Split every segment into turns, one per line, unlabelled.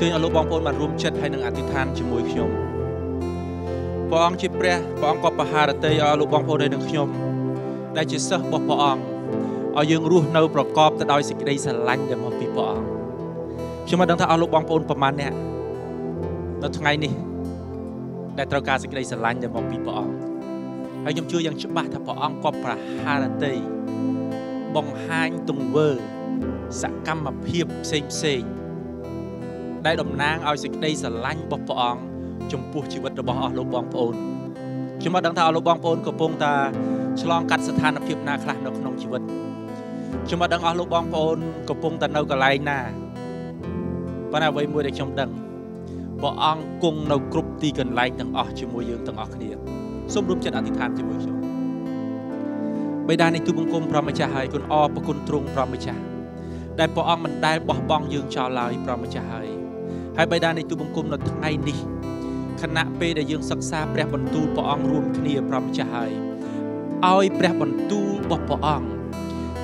សូមអញ្ជើញឲ្យលោកបងប្អូនបានរួមចិត្តហើយនឹងអធិដ្ឋានជាមួយខ្ញុំព្រះអង្គជាព្រះព្រះអង្គក៏បហារតីឲ្យលោកបងប្អូនហើយនឹងខ្ញុំ ដែលជាសិស្សរបស់ព្រះអង្គឲ្យយើងរស់នៅប្រកបទៅដោយសេចក្តីស្រឡាញ់ដែលមកពីព្រះអង្គខ្ញុំមិនដឹងថាអស់លោកបងប្អូនប្រមាណអ្នកនៅថ្ងៃនេះ ដែលត្រូវការសេចក្តីស្រឡាញ់ដែលមកពីព្រះអង្គហើយខ្ញុំជឿយ៉ាងច្បាស់ថាព្រះអង្គក៏ប្រហារតីបង្ហាញទង្វើសកម្មភាពផ្សេងផ្សេង ដែលតំណាងឲ្យសេចក្តីស្រឡាញ់របស់ព្រះអង្គចំពោះជីវិតរបស់អស់លោកបងប្អូនខ្ញុំមកដឹងថាអស់លោកបងប្អូនកំពុងតែឆ្លងកាត់ស្ថានភាពណាខ្លះនៅក្នុងជីវិតខ្ញុំមកដឹងអស់លោកបងប្អូនកំពុងតែនៅកន្លែងណាប៉ុន្តែអ្វីមួយដែលខ្ញុំដឹងព្រះអង្គគង់នៅគ្រប់ទីកន្លែងទាំងអស់ជាមួយយើងទាំងអស់គ្នាសូមរួមចិត្តអធិដ្ឋានជាមួយខ្ញុំបិតានៃទូបង្គំព្រះម្ចាស់ហើយគុណអរប្រគុណទ្រង់ព្រះម្ចាស់ដែលព្រះអង្គមិនដែលបោះបង់យើងចោលឡើយព្រះម្ចាស់ហើយ ហើយបិតានៃទូបង្គំនៅថ្ងៃនេះខណៈពេលដែលយើងសិក្សាព្រះបន្ទូលព្រះអង្គរួមគ្នាព្រះម្ចាស់ហើយឲ្យព្រះបន្ទូលរបស់ព្រះអង្គ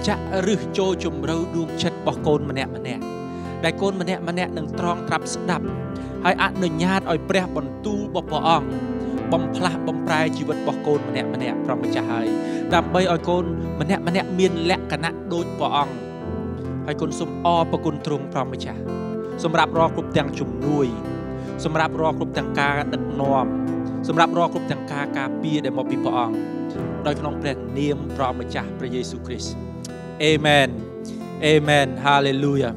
ចាក់រឹសចូលជំរៅដួងចិត្តរបស់កូនម្នាក់ម្នាក់ដែលកូនម្នាក់ម្នាក់នឹងត្រង់ត្រាប់ស្ដាប់ហើយអនុញ្ញាតឲ្យព្រះបន្ទូលរបស់ព្រះអង្គបំផ្លាស់បំប្រែជីវិតរបស់កូនម្នាក់ម្នាក់ព្រះម្ចាស់ហើយដើម្បីឲ្យកូនម្នាក់ម្នាក់មានលក្ខណៈដូចព្រះអង្គហើយគុណសូមអរប្រគុណទ្រង់ព្រះម្ចាស់ សម្រាប់រាល់គ្រប់ទាំងជំនួយសម្រាប់រាល់គ្រប់ទាំងការដឹកនាំសម្រាប់រាល់គ្រប់ទាំងការការពារដែលមកពីព្រះអង្គដោយក្នុងព្រះនាមព្រះម្ចាស់ព្រះយេស៊ូវគ្រីស្ទអេមែនអេមែនហាឡេលូយ៉ា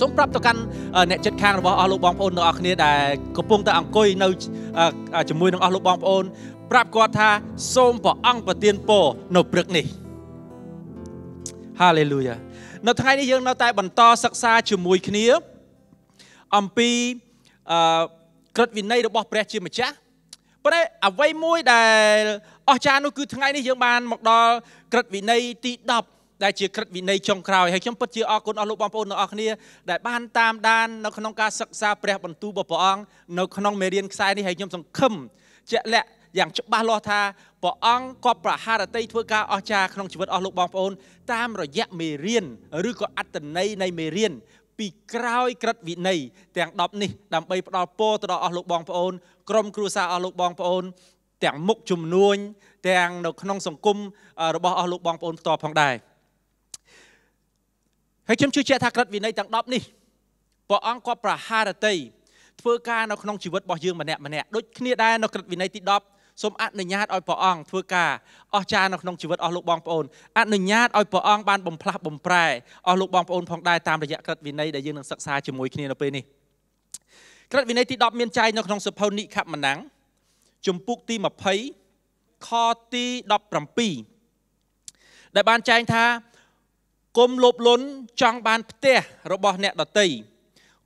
សូមប្រាប់ទៅកាន់អ្នកចិត្តខាងរបស់អស់លោកបងប្អូនទាំងអស់គ្នាដែលកំពុងតែអង្គុយនៅជាមួយនឹងអស់លោកបងប្អូនប្រាប់គាត់ថាសូមព្រះអង្គប្រទានពរនៅព្រឹកនេះហាឡេលូយ៉ានៅថ្ងៃនេះយើងនៅតែបន្តសិក្សាជាមួយគ្នា អំពីអឺក្រឹតវិន័យរបស់ព្រះជាម្ចាស់ប៉ុន្តែអ្វីមួយដែលអស្ចារ្យនោះគឺថ្ងៃនេះយើងបានមកដល់ក្រឹតវិន័យទី10ដែលជាក្រឹតវិន័យចុងក្រោយហើយខ្ញុំពិតជាអរគុណអស់លោកបងប្អូនទាំងអស់គ្នាដែលបានតាមដាននៅក្នុងការសិក្សាព្រះបន្ទូលរបស់ព្រះអង្គនៅក្នុងមេរៀនខ្សែនេះហើយខ្ញុំសង្ឃឹមជាក់លាក់យ៉ាងច្បាស់លាស់ថាព្រះអង្គក៏ប្រហារតីធ្វើការអស្ចារ្យក្នុងជីវិតអស់លោកបងប្អូនតាមរយៈមេរៀនឬក៏អត្តន័យនៃមេរៀន ពីក្រោយក្រឹតវិន័យទាំង10នេះដើម្បីផ្ដល់ពរទៅដល់អស់លោកបងប្អូនក្រុមគ្រួសារអស់លោកបងប្អូន ទាំងមុខជំនួញទាំងនៅក្នុងសង្គមរបស់អស់លោកបងប្អូនផ្ទាល់ផងដែរហើយខ្ញុំជឿជាក់ថាក្រឹតវិន័យទាំង10នេះព្រះអង្គក៏ប្រហារតីធ្វើការនៅក្នុងជីវិតរបស់យើងម្នាក់ម្នាក់ដូចគ្នាដែរនៅក្រឹតវិន័យទី10 សូមអនុញ្ញាតឲ្យព្រះអង្គធ្វើការអស្ចារ្យនៅក្នុងជីវិតអស់លោកបងប្អូនអនុញ្ញាតឲ្យព្រះអង្គបានបំផ្លាស់បំប្រែអស់លោកបងប្អូនផងដែរតាមរយៈក្រឹតវិន័យដែលយើងនឹងសិក្សាជាមួយគ្នានៅពេលនេះក្រឹតវិន័យទី10មានចែងនៅក្នុងសភៅនិខមណាំងជំពូកទី20ខទី17ដែលបានចែងថាគុំលោភលន់ចង់បានផ្ទះរបស់អ្នកដតី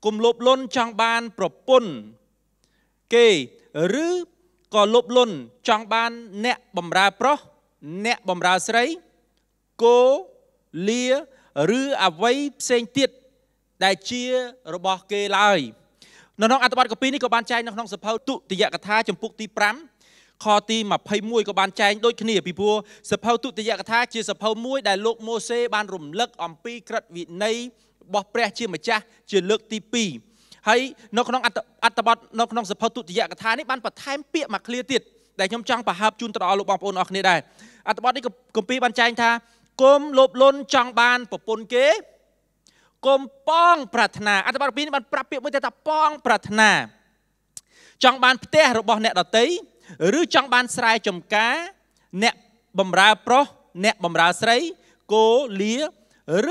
គុំលោភលន់ចង់បានប្រពន្ធគេឬ ក៏លោភលន់ចង់បានអ្នកបំរើប្រុសអ្នកបំរើស្រីគោលាឬអ្វីផ្សេងទៀតដែលជារបស់គេឡើយនៅក្នុងអត្ថបទកពីនេះក៏បានចែងនៅក្នុងសភៅទុតិយកថាចំពុកទី5ខទី21ក៏បានចែងដូចគ្នាពីព្រោះសភៅទុតិយកថាជាសភៅមួយដែលលោកម៉ូសេបានរំលឹកអំពីក្រឹតវិន័យរបស់ព្រះជាម្ចាស់ជាលើកទី2 ហើយនៅក្នុងអត្ថបទនៅក្នុងសភៅទុតិយកថានេះបានបន្ថែមពាក្យមួយឃ្លាទៀតដែលខ្ញុំចង់បង្ហើបជូនទៅដល់លោកបងប្អូនអរគ្នាដែរអត្ថបទនេះគម្ពីរបានចែងថាគុំលោភលន់ចង់បានប្រពន្ធគេគុំប៉ងប្រាថ្នាអត្ថបទពីនេះបានប្រាប់ពាក្យមួយថាប៉ងប្រាថ្នាចង់បានផ្ទះរបស់អ្នកដតីឬចង់បានស្រែចម្ការអ្នកបំរើប្រុសអ្នកបំរើស្រីគោលា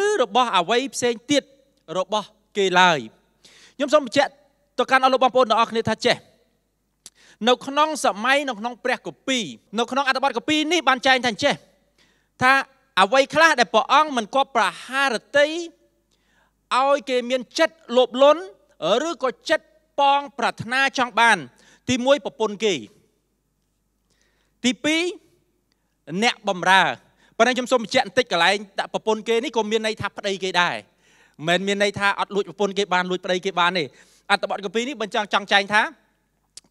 ឬរបស់អ្វីផ្សេងទៀតរបស់គេឡើយ ខ្ញុំសូមបញ្ជាក់ទៅកាន់អស់លោកបងប្អូនទាំងអស់គ្នាថាចេះនៅក្នុងសម័យនៅក្នុងព្រះគម្ពីរនៅក្នុងអត្ថបទគម្ពីរនេះបានចែងថាចេះថាអ្វីខ្លះដែលព្រះអង្គមិនគប់ប្រហារតីឲ្យគេមានចិត្តលោភលន់ឬក៏ចិត្តប៉ងប្រាថ្នាចង់បាន ទី1ប្រពន្ធគេទី2អ្នកបំរើប៉ុន្តែខ្ញុំសូមបញ្ជាក់បន្តិចកន្លែងដាក់ប្រពន្ធគេនេះក៏មានន័យថាប្តីគេដែរ មិនមានន័យថាអត់លួចប្រពន្ធគេបានលួចប្តីគេបានទេអត្ថបទកពីនេះបញ្ចាំងចង់ចែងថា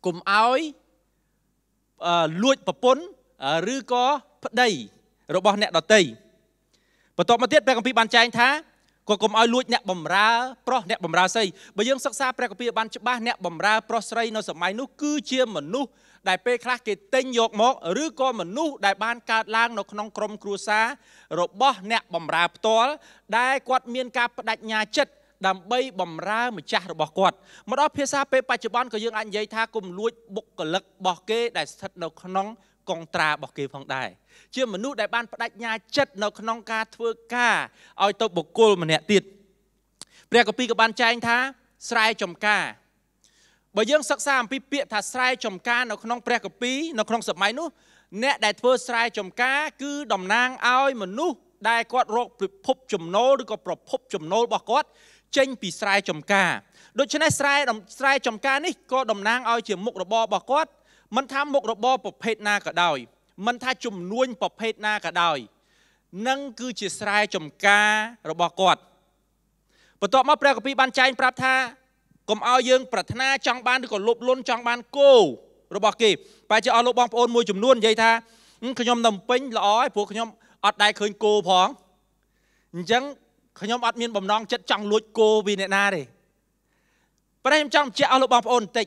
គុំឲ្យលួចប្រពន្ធឬក៏ប្តីរបស់អ្នកដតីបន្ទាប់មកទៀតព្រះគម្ពីរបានចែងថាក៏កុំឲ្យលួចអ្នកបំរើប្រុសអ្នកបំរើស្រីបើយើងសិក្សាព្រះគម្ពីរបានច្បាស់អ្នកបំរើប្រុសស្រីនៅសម័យនោះគឺជាមនុស្ស ដែលពេលខ្លះគេទិញយកមកឬក៏មនុស្សដែលបានកើតឡើងនៅក្នុងក្រុមគ្រួសាររបស់អ្នកបំរើផ្ទាល់ដែលគាត់មានការបដិញ្ញាចិត្តដើម្បីបំរើម្ចាស់របស់គាត់មកដល់ភាសាពេលបច្ចុប្បន្នក៏យើងអាចនិយាយថាគុំលួចបុគ្គលិករបស់គេដែលស្ថិតនៅក្នុងកងត្រារបស់គេផងដែរជាមនុស្សដែលបានបដិញ្ញាចិត្តនៅក្នុងការធ្វើការឲ្យទៅបុគ្គលម្នាក់ទៀតព្រះកពីក៏បានចែងថាស្រែចំការ បើយើងសិក្សាអំពីពាក្យថាស្រែចំការនៅក្នុងព្រះគម្ពីរនៅក្នុងសម័យនោះអ្នកដែលធ្វើស្រែចំការគឺតំណាងឲ្យមនុស្សដែលគាត់រកប្រភពចំណូលឬក៏ប្រភពចំណូលរបស់គាត់ចេញពីស្រែចំការដូច្នេះស្រែស្រែចំការនេះក៏តំណាងឲ្យជាមុខរបររបស់គាត់មិនថាមុខរបរប្រភេទណាក៏ដោយមិនថាជំនួញប្រភេទណាក៏ដោយនឹងគឺជាស្រែចំការរបស់គាត់បន្ទាប់មកព្រះកពីបានចែងប្រាប់ថា កុំឲ្យយើងប្រាថ្នាចង់បានឬក៏លុបលន់ចង់បានគោរបស់គេបែរជាអស់លោកបងប្អូនមួយចំនួននិយាយថាខ្ញុំនៅពេញល្អហើយព្រោះខ្ញុំអត់ដែរឃើញគោផងអញ្ចឹងខ្ញុំអត់មានបំណងចិត្តចង់លួចគោពីអ្នកណាទេប៉ុន្តែខ្ញុំចង់បញ្ជាក់អស់លោកបងប្អូនបន្តិច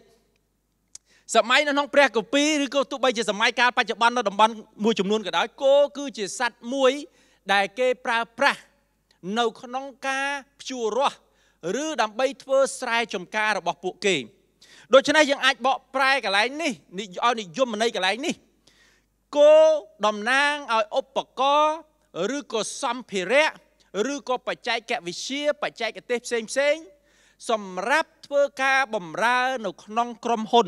សម័យនៅក្នុងព្រះគម្ពីរឬក៏ទោះបីជាសម័យកាលបច្ចុប្បន្ននៅតំបន់មួយចំនួនក៏ដោយគោគឺជាសត្វមួយដែលគេប្រើប្រាស់នៅក្នុងការភ្ជួររាស់ ឬដើម្បីធ្វើស្រែចម្ការរបស់ពួកគេដូច្នេះយើងអាចបកប្រែកន្លែងនេះឲ្យនិយមន័យកន្លែងនេះគោតំណាងឲ្យឧបករណ៍ឬក៏សម្ភារៈឬក៏បច្ចេកវិទ្យាបច្ចេកទេសផ្សេងផ្សេងសម្រាប់ធ្វើការបម្រើនៅក្នុងក្រុមហ៊ុន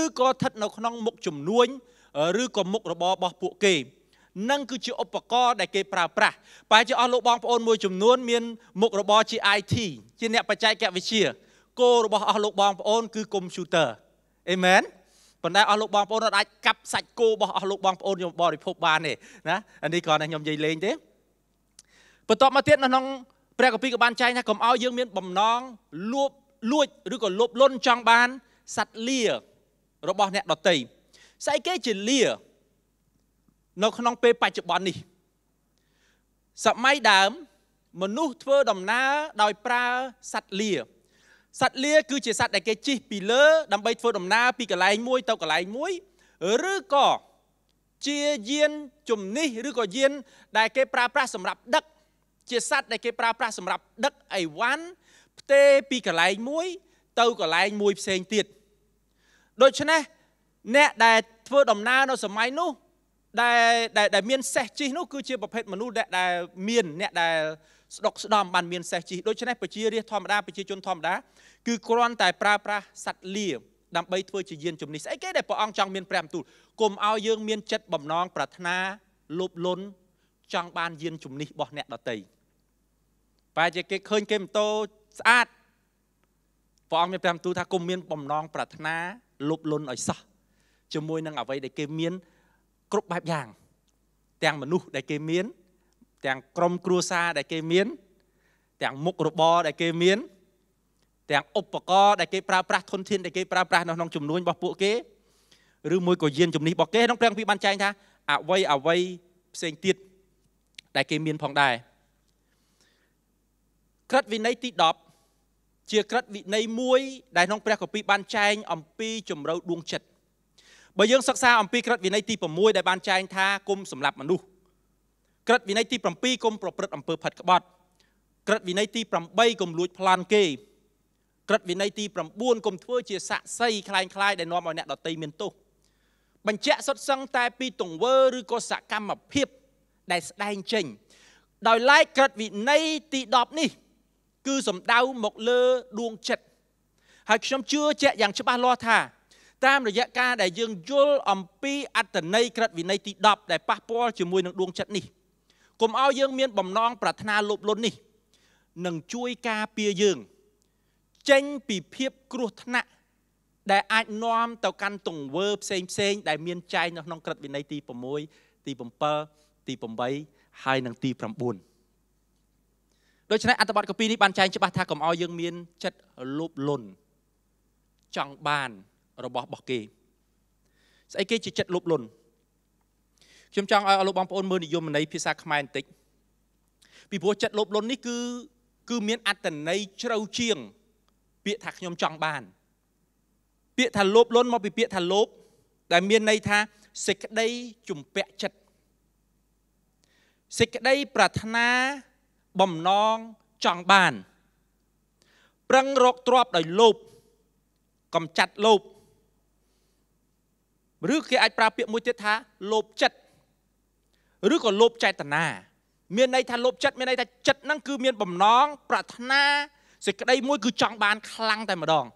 ឬក៏ស្ថិតនៅក្នុងមុខជំនួញឬក៏មុខរបររបស់ពួកគេ នឹងគឺជាឧបករណ៍ដែលគេប្រើប្រាស់បែរជាអស់លោកបងប្អូនមួយចំនួនមានមុខរបរជា IT ជាអ្នកបច្ចេកវិទ្យាគោលរបស់អស់លោកបងប្អូនគឺកុំព្យូទ័រអេមែនប៉ុន្តែអស់លោកបងប្អូនអាចកាប់សាច់គោរបស់អស់លោកបងប្អូនយកបរិភោគបានទេណាអានេះគ្រាន់តែខ្ញុំនិយាយលេងទេបន្ទាប់មកទៀតនៅក្នុងព្រះគម្ពីរក៏បានចែងថាកុំឲ្យយើងមានបំណងលួបលួចឬក៏លុបលន់ចង់បានសត្វលារបស់អ្នកដតីស្អីគេជាលា នៅក្នុងពេលបច្ចុប្បន្ននេះសម័យដើមមនុស្សធ្វើដំណើរដោយប្រើសត្វលាសត្វលាគឺជាសត្វដែលគេជិះពីលើដើម្បីធ្វើដំណើរពីកន្លែងមួយទៅកន្លែងមួយឬក៏ជាយានជំនិះឬក៏យាន ដែលគេប្រើប្រាស់សម្រាប់ដឹក ជាសត្វដែលគេប្រើប្រាស់សម្រាប់ដឹកអីវ៉ាន់ផ្ទេពីកន្លែងមួយ ទៅកន្លែងមួយផ្សេងទៀតដូច្នេះអ្នកដែលធ្វើដំណើរនៅសម័យនោះ ដែលដែលមានសេះជីសនោះគឺជាប្រភេទមនុស្សដែលមានអ្នកដែលស្ដុកស្ដំបានមានសេះជីសដូច្នេះប្រជារាស្ត្រធម្មតាប្រជាជនធម្មតាគឺគ្រាន់តែប្រើប្រាស់សត្វលាដើម្បីធ្វើជាយានជំនិះស្អីគេដែលព្រះអង្គចង់មានព្រះបន្ទូលគុំឲ្យយើងមានចិត្តបំណងប្រាថ្នាលោភលន់ចង់បានយានជំនិះរបស់អ្នកដតីបែរជាគេឃើញគេម៉ូតូស្អាតព្រះអង្គមានព្រះបន្ទូលថាគុំមានបំណងប្រាថ្នាលោភលន់ឲ្យសោះជាមួយនឹងអ្វីដែលគេមាន គ្រប់បែបយ៉ាង ទាំងមនុស្សដែលគេមាន ទាំងក្រុមគ្រួសារដែលគេមាន ទាំងមុខរបរដែលគេមាន ទាំងឧបករណ៍ដែលគេប្រើប្រាស់ធនធានដែលគេប្រើប្រាស់នៅក្នុងចំនួនរបស់ពួកគេឬមួយក៏យានជំនិះរបស់គេក្នុងព្រះគម្ពីរបានចែងថាអវ័យអវ័យផ្សេងទៀតដែលគេមានផងដែរក្រឹតវិន័យទី10ជាក្រឹតវិន័យមួយដែលក្នុងព្រះគម្ពីរបានចែងអំពីជំរឿដួងចិត្ត បើយើងសិក្សាអំពីក្រឹតវិន័យទី6ដែលបានចែងថាគុំសម្រាប់មនុស្សក្រឹតវិន័យទី7គុំប្រព្រឹត្តអំពើផិតក្បត់ក្រឹតវិន័យទី8គុំលួចប្លន់គេក្រឹតវិន័យទី9គុំធ្វើជាសាក់សីคล้ายคล้ายដែលនាំឲ្យអ្នកដតីមានទោសបញ្ជាក់សុទ្ធសឹងតែពីទង្វើឬក៏សកម្មភាពដែលស្ដែងចេញដោយឡែកក្រឹតវិន័យទី10នេះគឺសំដៅមកលើដួងចិត្តហើយខ្ញុំជឿជាក់យ៉ាងច្បាស់លាស់ថា តាមរយៈការដែលយើងយល់អំពីអត្តន័យក្រឹតវិន័យទី10ដែលប៉ះពាល់ជាមួយនឹងដួងចិត្តនេះកុំឲ្យយើងមានបំណងប្រាថ្នាលោភលន់នេះនឹងជួយការពារយើង ចេញពីភាពគ្រោះថ្នាក់ដែលអាចនាំទៅកាន់ទង្វើផ្សេងផ្សេងដែលមានចែងនៅក្នុងក្រឹតវិន័យទី6ទី7ទី8ហើយនិងទី9ដូច្នេះអត្ថបទកពីនេះបានចែងច្បាស់ថាកុំឲ្យយើងមានចិត្តលោភលន់ចង់បាន របស់របស់គេស្អីគេជាចិត្តលោភលន់ខ្ញុំចង់ឲ្យលោកបងប្អូនមើលនិយមន័យភាសាខ្មែរបន្តិចពីព្រោះចិត្តលោភលន់នេះគឺគឺមានអត្តន័យជ្រៅជាង ពាក្យថាខ្ញុំចង់បាន ពាក្យថាលោភលន់មកពីពាក្យថាលោភដែលមានន័យថាសេចក្តីជំពាក់ចិត្តសេចក្តីប្រាថ្នាបំណងចង់បាន ប្រឹងរកទ្រព្យដោយលោភកំចាត់លោភ ឬគេអាចប្រើពាក្យមួយទៀតថាលោភចិត្តឬក៏លោភចេតនាមានន័យថាលោភចិត្តមានន័យថាចិត្តហ្នឹងគឺមានបំណងប្រាថ្នាសេចក្តីមួយគឺចង់បានខ្លាំងតែម្ដង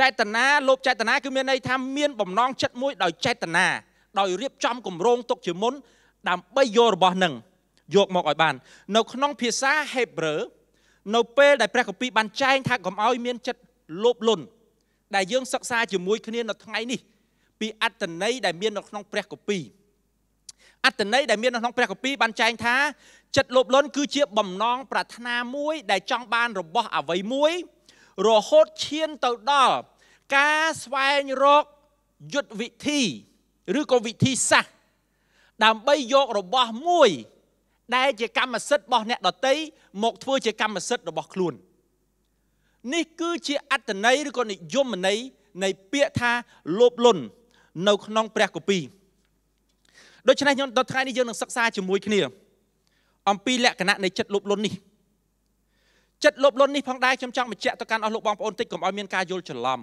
ចេតនាលោភចេតនាគឺមានន័យថាមានបំណងចិត្តមួយដោយចេតនាដោយរៀបចំគម្រោងទុកជាមុនដើម្បីយករបស់នឹងយកមកឲ្យបាន នៅក្នុងភាសាហេប្រឺនៅពេលដែលព្រះគម្ពីរបានចែងថាកុំឲ្យមានចិត្តលោភលន់ដែលយើងសិក្សាជាមួយគ្នានៅថ្ងៃនេះ ពីអត្តន័យដែលមាននៅក្នុងព្រះគម្ពីរអត្តន័យដែលមាននៅក្នុងព្រះគម្ពីរបានចែងថាចិត្តលោភលន់គឺជាបំណងប្រាថ្នាមួយដែលចង់បានរបស់អ្វីមួយ រហូតឈានទៅដល់ការស្វែងរកយុទ្ធវិធីឬក៏វិធីសាស្ត្រដើម្បីយករបស់មួយ ដែលជាកម្មសិទ្ធិរបស់អ្នកដតីមកធ្វើជាកម្មសិទ្ធិរបស់ខ្លួននេះគឺជាអត្តន័យឬក៏និយមន័យនៃពាក្យថាលោភលន់ នៅក្នុងព្រះគម្ពីរដូច្នេះខ្ញុំដល់ថ្ងៃនេះយើងនឹងសិក្សាជាមួយគ្នា អំពីលក្ខណៈនៃចិត្តលោភលន់នេះចិត្តលោភលន់នេះផងដែរខ្ញុំចង់បញ្ជាក់ទៅកាន់អស់លោកបងប្អូនតិចកុំឲ្យមានការយល់ច្រឡំ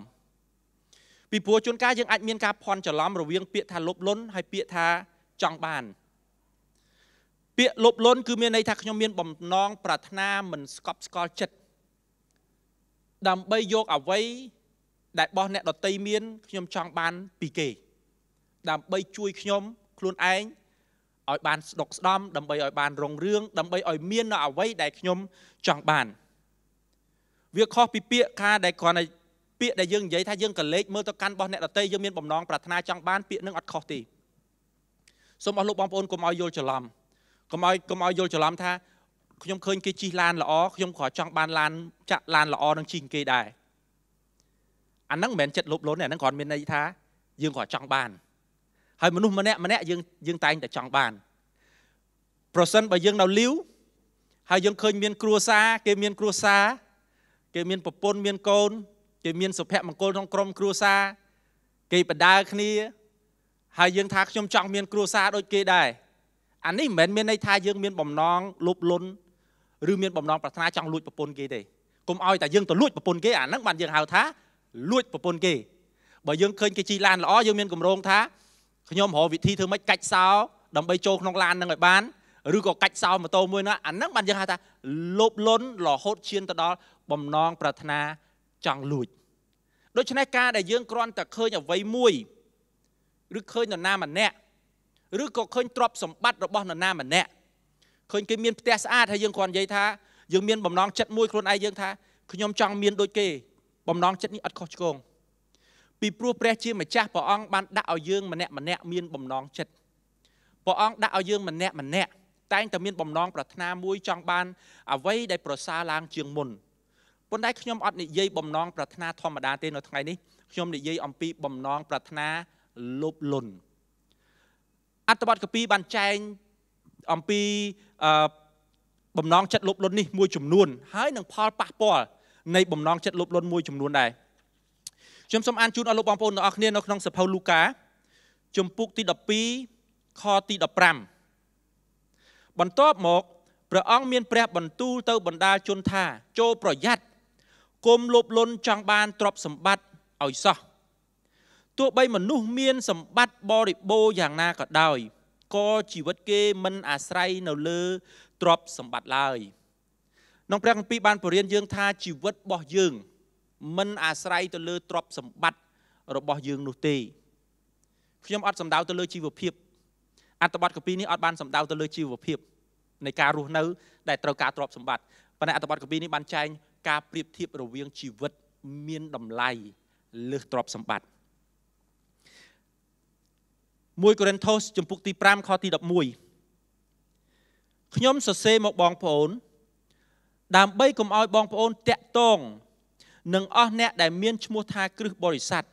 ពីព្រោះជួនកាលយើងអាចមានការភ័ន្តច្រឡំរវាង ពាក្យថាលោភលន់ហើយពាក្យថាចង់បាន ពាក្យលោភលន់គឺមានន័យថាខ្ញុំមានបំណងប្រាថ្នាមិនស្កប់ស្កល់ចិត្តដើម្បីយកអ្វី ដែលបោះអ្នកដតីមានខ្ញុំចង់បានពីគេ ដើម្បីជួយខ្ញុំខ្លួនឯងឲ្យបានស្ដុកស្ដំដើម្បីឲ្យបានរុងរឿងដើម្បីឲ្យមាននៅអ្វីដែលខ្ញុំចង់បាន វាខុសពីពាក្យថាដែលគ្រាន់តែពាក្យដែលយើងនិយាយថាយើងកលេចមើលទៅកាន់របស់អ្នកដតីយើងមានបំណងប្រាថ្នាចង់បានពាក្យនឹងអត់ខុសទេសូមអស់លោកបងប្អូនកុំឲ្យយល់ច្រឡំកុំឲ្យកុំឲ្យយល់ច្រឡំថាខ្ញុំឃើញគេជិះឡានល្អខ្ញុំក៏ចង់បានឡានចាក់ឡានល្អនឹងជិះគេដែរ អាហ្នឹងមិនមែនចិត្តលោភលន់ទេអាហ្នឹងគ្រាន់មានន័យថាយើងក៏ចង់បានហើយមនុស្សម្នាក់ម្នាក់យើងយើងតែងតែចង់បានប្រសិនបើយើងនៅលីវហើយយើងឃើញមានគ្រួសារគេមានគ្រួសារគេមានប្រពន្ធមានកូនគេមានសុភមង្គលក្នុងក្រុមគ្រួសារគេបដើគ្នា ហើយយើងថាខ្ញុំចង់មានគ្រួសារដូចគេដែរអានេះមិនមែនមានន័យថាយើងមានបំណងលុបលុនឬមានបំណងប្រាថ្នាចង់លួចប្រពន្ធគេទេកុំឲ្យតែយើងទៅលួចប្រពន្ធគេអាហ្នឹងបានយើងហៅថា លួចប្រពន្ធគេបើយើងឃើញគេជិះឡានល្អយើងមានកម្រងថាខ្ញុំរកវិធីធ្វើម៉េចកាច់សោដើម្បីចូលក្នុងឡានហ្នឹងឲ្យបានឬក៏កាច់សោម៉ូតូមួយណាអាហ្នឹងបានយើងហៅថាលបលន់រហូតឈានទៅដល់បំណងប្រាថ្នាចង់លួចដូច្នេះការដែលយើងគ្រាន់តែឃើញអ្វីមួយឬឃើញនរណាម្នាក់ឬក៏ឃើញទ្រព្យសម្បត្តិរបស់នរណាម្នាក់ឃើញគេមានផ្ទះស្អាតហើយយើងគ្រាន់និយាយថាយើងមានបំណងចិត្តមួយខ្លួនឯងយើងថាខ្ញុំចង់មានដូចគេ បំណងចិត្តនេះអត់ខុសឆ្គងពីព្រោះព្រះជាម្ចាស់ព្រះអង្គបានដាក់ឲ្យយើងម្នាក់ម្នាក់មានបំណងចិត្តព្រះអង្គដាក់ឲ្យយើងម្នាក់ម្នាក់តែងតែមានបំណងប្រាថ្នាមួយចង់បានអ្វីដែលប្រសើរឡើងជាងមុនប៉ុន្តែខ្ញុំអត់និយាយបំណងប្រាថ្នាធម្មតាទេនៅថ្ងៃនេះខ្ញុំនិយាយអំពីបំណងប្រាថ្នាលោភលន់អត្ថបទកពីបានចែងអំពីអឺបំណងចិត្តលោភលន់នេះមួយចំនួនហើយនឹងផលប៉ះពាល់ នៃបំណងចិត្តលោភលន់មួយចំនួនដែរខ្ញុំសូមអានជូនអស់លោកបងប្អូនទាំងអស់គ្នានៅក្នុងសភៅលូកាជំពូកទី12ខទី15បន្ទាប់មកព្រះអង្គមានព្រះបន្ទូលទៅបណ្ដាជនថាចូលប្រយ័ត្នគុំលោភលន់ចង់បានទ្រព្យសម្បត្តិឲ្យសោះទោះបីមនុស្សមានសម្បត្តិបរិបូរយ៉ាងណាក៏ដោយក៏ជីវិតគេមិនអាស្រ័យនៅលើទ្រព្យសម្បត្តិឡើយ ក្នុងព្រះគម្ពីរបានបរៀនយើងថាជីវិតរបស់យើងមិនអាស្រ័យទៅលើទ្រព្យសម្បត្តិរបស់យើងនោះទេខ្ញុំអត់សំដៅទៅលើជីវភាពអត្ថបទកពីនេះអត់បានសំដៅទៅលើជីវភាពនៃការរស់នៅដែលត្រូវការទ្រព្យសម្បត្តិប៉ុន្តែអត្ថបទកពីនេះបានចែងការប្រៀបធៀបរវាងជីវិតមានតម្លៃលើសទ្រព្យសម្បត្តិ1កូរិនថូសជំពូកទី5ខទី11ខ្ញុំសរសេរមកបងប្អូន ដើម្បីកុំឲ្យបងប្អូនតាក់ទងនឹងអស់អ្នកដែលមានឈ្មោះថាគ្រឹះបរិស័ទ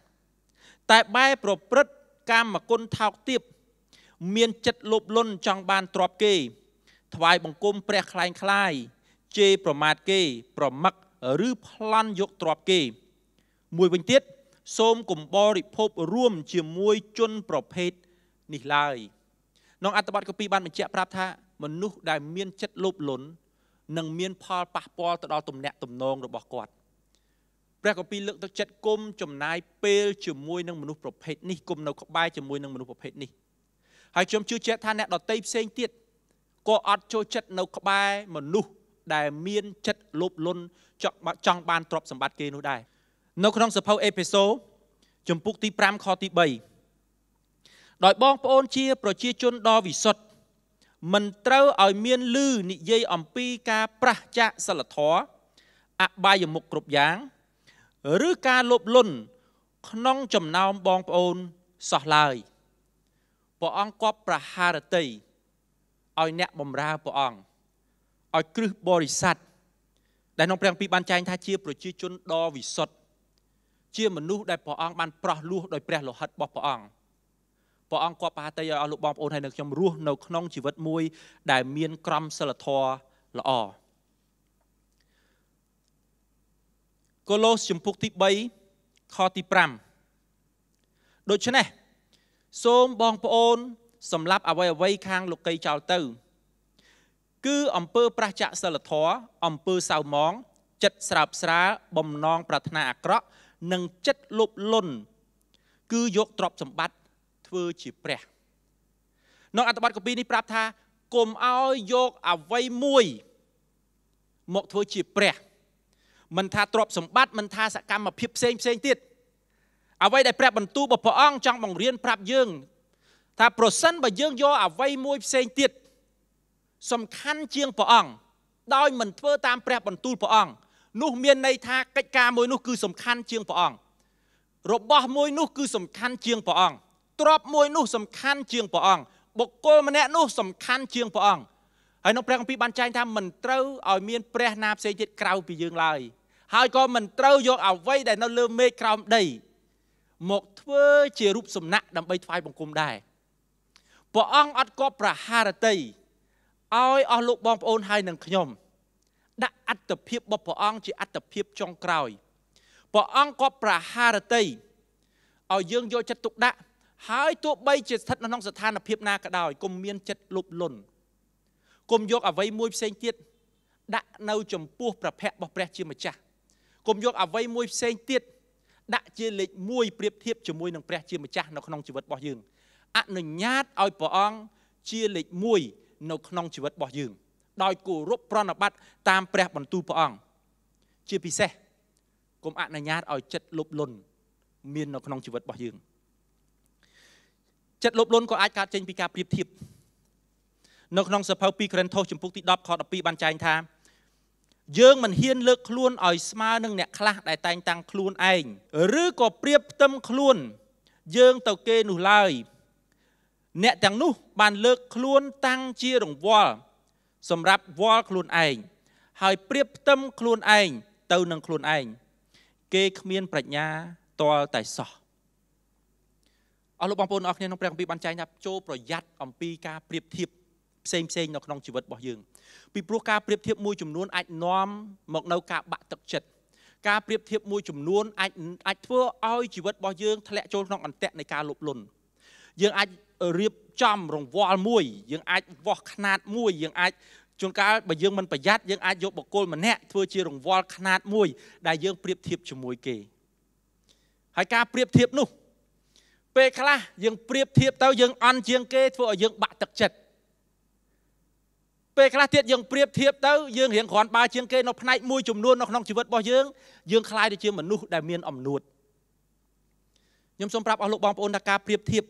តែបែរប្រព្រឹត្តកម្មគុណថោកទាបមានចិត្តលោភលន់ចង់បានទ្រពគេថ្វាយបង្គំព្រះខ្លែងខ្លាយជេរប្រមាថគេ ប្រមឹកឬប្លន់យកទ្រពគេ មួយវិញទៀតសូមកំបរិភពរួមជាមួយជនប្រភេទនេះឡើយក្នុងអត្ថបទកពីបានបញ្ជាក់ប្រាប់ថាមនុស្សដែលមានចិត្តលោភលន់ នឹងមានផលប៉ះពាល់ទៅដល់ទំនាក់ទំនងរបស់គាត់ព្រះគម្ពីរលើកទឹកចិត្តគុំចំណាយពេលជាមួយនឹងមនុស្សប្រភេទនេះគុំនៅក្បែរជាមួយនឹងមនុស្សប្រភេទនេះហើយខ្ញុំជឿជាក់ថាអ្នកដតីផ្សេងទៀតក៏អត់ចូលចិត្តនៅក្បែរមនុស្សដែលមានចិត្តលោភលន់ចង់បានទ្រព្យសម្បត្តិគេនោះដែរនៅក្នុងសភៅអេផេសូជំពូកទី5ខទី3ដោយបងប្អូនជាប្រជាជនដ៏វិសុទ្ធ មិនត្រូវឲ្យមានលឺនិយាយអំពីការប្រះចាកសិលធម៌អបាយមុខគ្រប់យ៉ាង ឬការលោភលន់ក្នុងចំណោមបងប្អូនសោះឡើយព្រះអង្គគប់ប្រហារតីឲ្យអ្នកបម្រើព្រះអង្គឲ្យគ្រឹះបរិស័ទដែលក្នុងព្រះគម្ពីរបានចែងថាជាប្រជាជនដ៏វិសុទ្ធជាមនុស្សដែលព្រះអង្គបានប្រោះលោះដោយព្រះលោហិតរបស់ព្រះអង្គ ព្រះអង្គគាត់ប្រហាតីឲ្យអស់លោកបងប្អូនហើយនៅខ្ញុំរស់នៅក្នុងជីវិតមួយ ដែលមានក្រមសីលធម៌ល្អកូឡូសជំពូកទី3ខទី5ដូច្នេះសូមបងប្អូន សម្រាប់អ្វីអ្វីខាងលោកីចោលទៅ គឺអំពើប្រះចាកសិលធម៌អំពើសៅមងចិត្តស្រើបស្រាលបំណងប្រាថ្នាអាក្រក់និងចិត្តលោភលន់គឺយកទ្រព្យសម្បត្តិ ធ្វើជាព្រះក្នុងអត្ថបទកពីនេះប្រាប់ថាគុំឲ្យយកអវ័យមួយ មកធ្វើជាព្រះមិនថាទ្រព្យសម្បត្តិមិនថាសកម្មភាពផ្សេងផ្សេងទៀតអ្វីដែលព្រះបន្ទូលរបស់ព្រះអង្គចង់បង្រៀនប្រាប់យើង ថាប្រសិនបើយើងយកអវ័យមួយផ្សេងទៀតសំខាន់ជាងព្រះអង្គដោយមិនធ្វើតាមព្រះបន្ទូលព្រះអង្គនោះមានន័យថាកិច្ចការមួយនោះគឺសំខាន់ជាងព្រះអង្គរបស់មួយនោះគឺសំខាន់ជាងព្រះអង្គ ទ្រព្យមួយនោះសំខាន់ជាងព្រះអង្គបុគ្គលម្នាក់នោះសំខាន់ជាងព្រះអង្គហើយនៅព្រះគម្ពីរបានចែងថាមិនត្រូវឲ្យមានព្រះណាផ្សេងទៀតក្រៅពីយើងឡើយហើយក៏មិនត្រូវយកអ្វីដែលនៅលើមេឃក្រោមដីមកធ្វើជារូបសំណាក់ដើម្បីថ្វាយបង្គំដែរព្រះអង្គអត់គប់ប្រហារតីឲ្យអស់លោកបងប្អូនហើយនឹងខ្ញុំដាក់អត្តភាពរបស់ព្រះអង្គជាអត្តភាពចុងក្រោយព្រះអង្គក៏ប្រហារតីឲ្យយើងយកចិត្តទុកដាក់ ហើយទោះបីជាស្ថិតនៅក្នុងស្ថានភាពណាក៏ដោយកុំមានចិត្តលុបលន់កុំយកអ្វីមួយផ្សេងទៀតដាក់នៅចំពោះព្រះភ័ក្ត្ររបស់ព្រះជាម្ចាស់កុំយកអ្វីមួយផ្សេងទៀតដាក់ជាលេខ1ប្រៀបធៀបជាមួយនឹងព្រះជាម្ចាស់នៅក្នុងជីវិតរបស់យើងអនុញ្ញាតឲ្យព្រះអង្គជាលេខ1នៅក្នុងជីវិតរបស់យើងដោយគោរពប្រណិប័តតាមព្រះបន្ទូលព្រះអង្គជាពិសេសកុំអនុញ្ញាតឲ្យចិត្តលុបលន់មាននៅក្នុងជីវិតរបស់យើង ចិត្តលុបលន់ក៏អាចកើតចេញពីការប្រៀបធៀបនៅក្នុងសភៅ2ក្រឹនថូសចំពុកទី10ខ12បានចែងថាយើងមិនហ៊ានលើកខ្លួនឲ្យស្មើនឹងអ្នកខ្លះដែលតែងតាំងខ្លួនឯងឬក៏ប្រៀបផ្ទឹមខ្លួន យើងទៅគេនោះឡើយ អ្នកទាំងនោះបានលើកខ្លួនតាំងជារង្វាល់សម្រាប់វល់ខ្លួនឯងហើយប្រៀបផ្ទឹមខ្លួនឯងទៅនឹងខ្លួនឯងគេគ្មានប្រាជ្ញាតលតែសោះ អស់លោកបងប្អូនអរគ្នាក្នុងព្រះគម្ពីរបានចែងថាចូលប្រយ័ត្នអំពីការប្រៀបធៀបផ្សេងផ្សេងនៅក្នុងជីវិតរបស់យើងពីព្រោះការប្រៀបធៀបមួយចំនួនអាចនាំមកនៅការបាក់ទឹកចិត្តការប្រៀបធៀបមួយចំនួនអាចអាចធ្វើឲ្យជីវិតរបស់យើងធ្លាក់ចូលក្នុងអន្ទាក់នៃការលុបលន់យើងអាចរៀបចំរង្វាល់មួយ យើងអាចវាស់ຂ្នាតមួយយើងអាចជួនកាលបើយើងមិនប្រយ័ត្នយើងអាចយកបកគលម្នាក់ធ្វើជារង្វាល់ຂ្នាតមួយ ដែលយើងប្រៀបធៀបជាមួយគេហើយការប្រៀបធៀបនោះ ពេលខ្លះយើងប្រៀបធៀបទៅយើងអន់ជាងគេធ្វើឲ្យយើងបាក់ទឹកចិត្តពេលខ្លះទៀតយើងប្រៀបធៀបទៅយើងរៀងគ្រាន់បើជាងគេនៅផ្នែកមួយចំនួននៅក្នុងជីវិតរបស់យើងយើងคล้ายទៅជាមនុស្សដែលមានអំនួតខ្ញុំសូមប្រាប់អស់លោកបងប្អូនថាការប្រៀបធៀប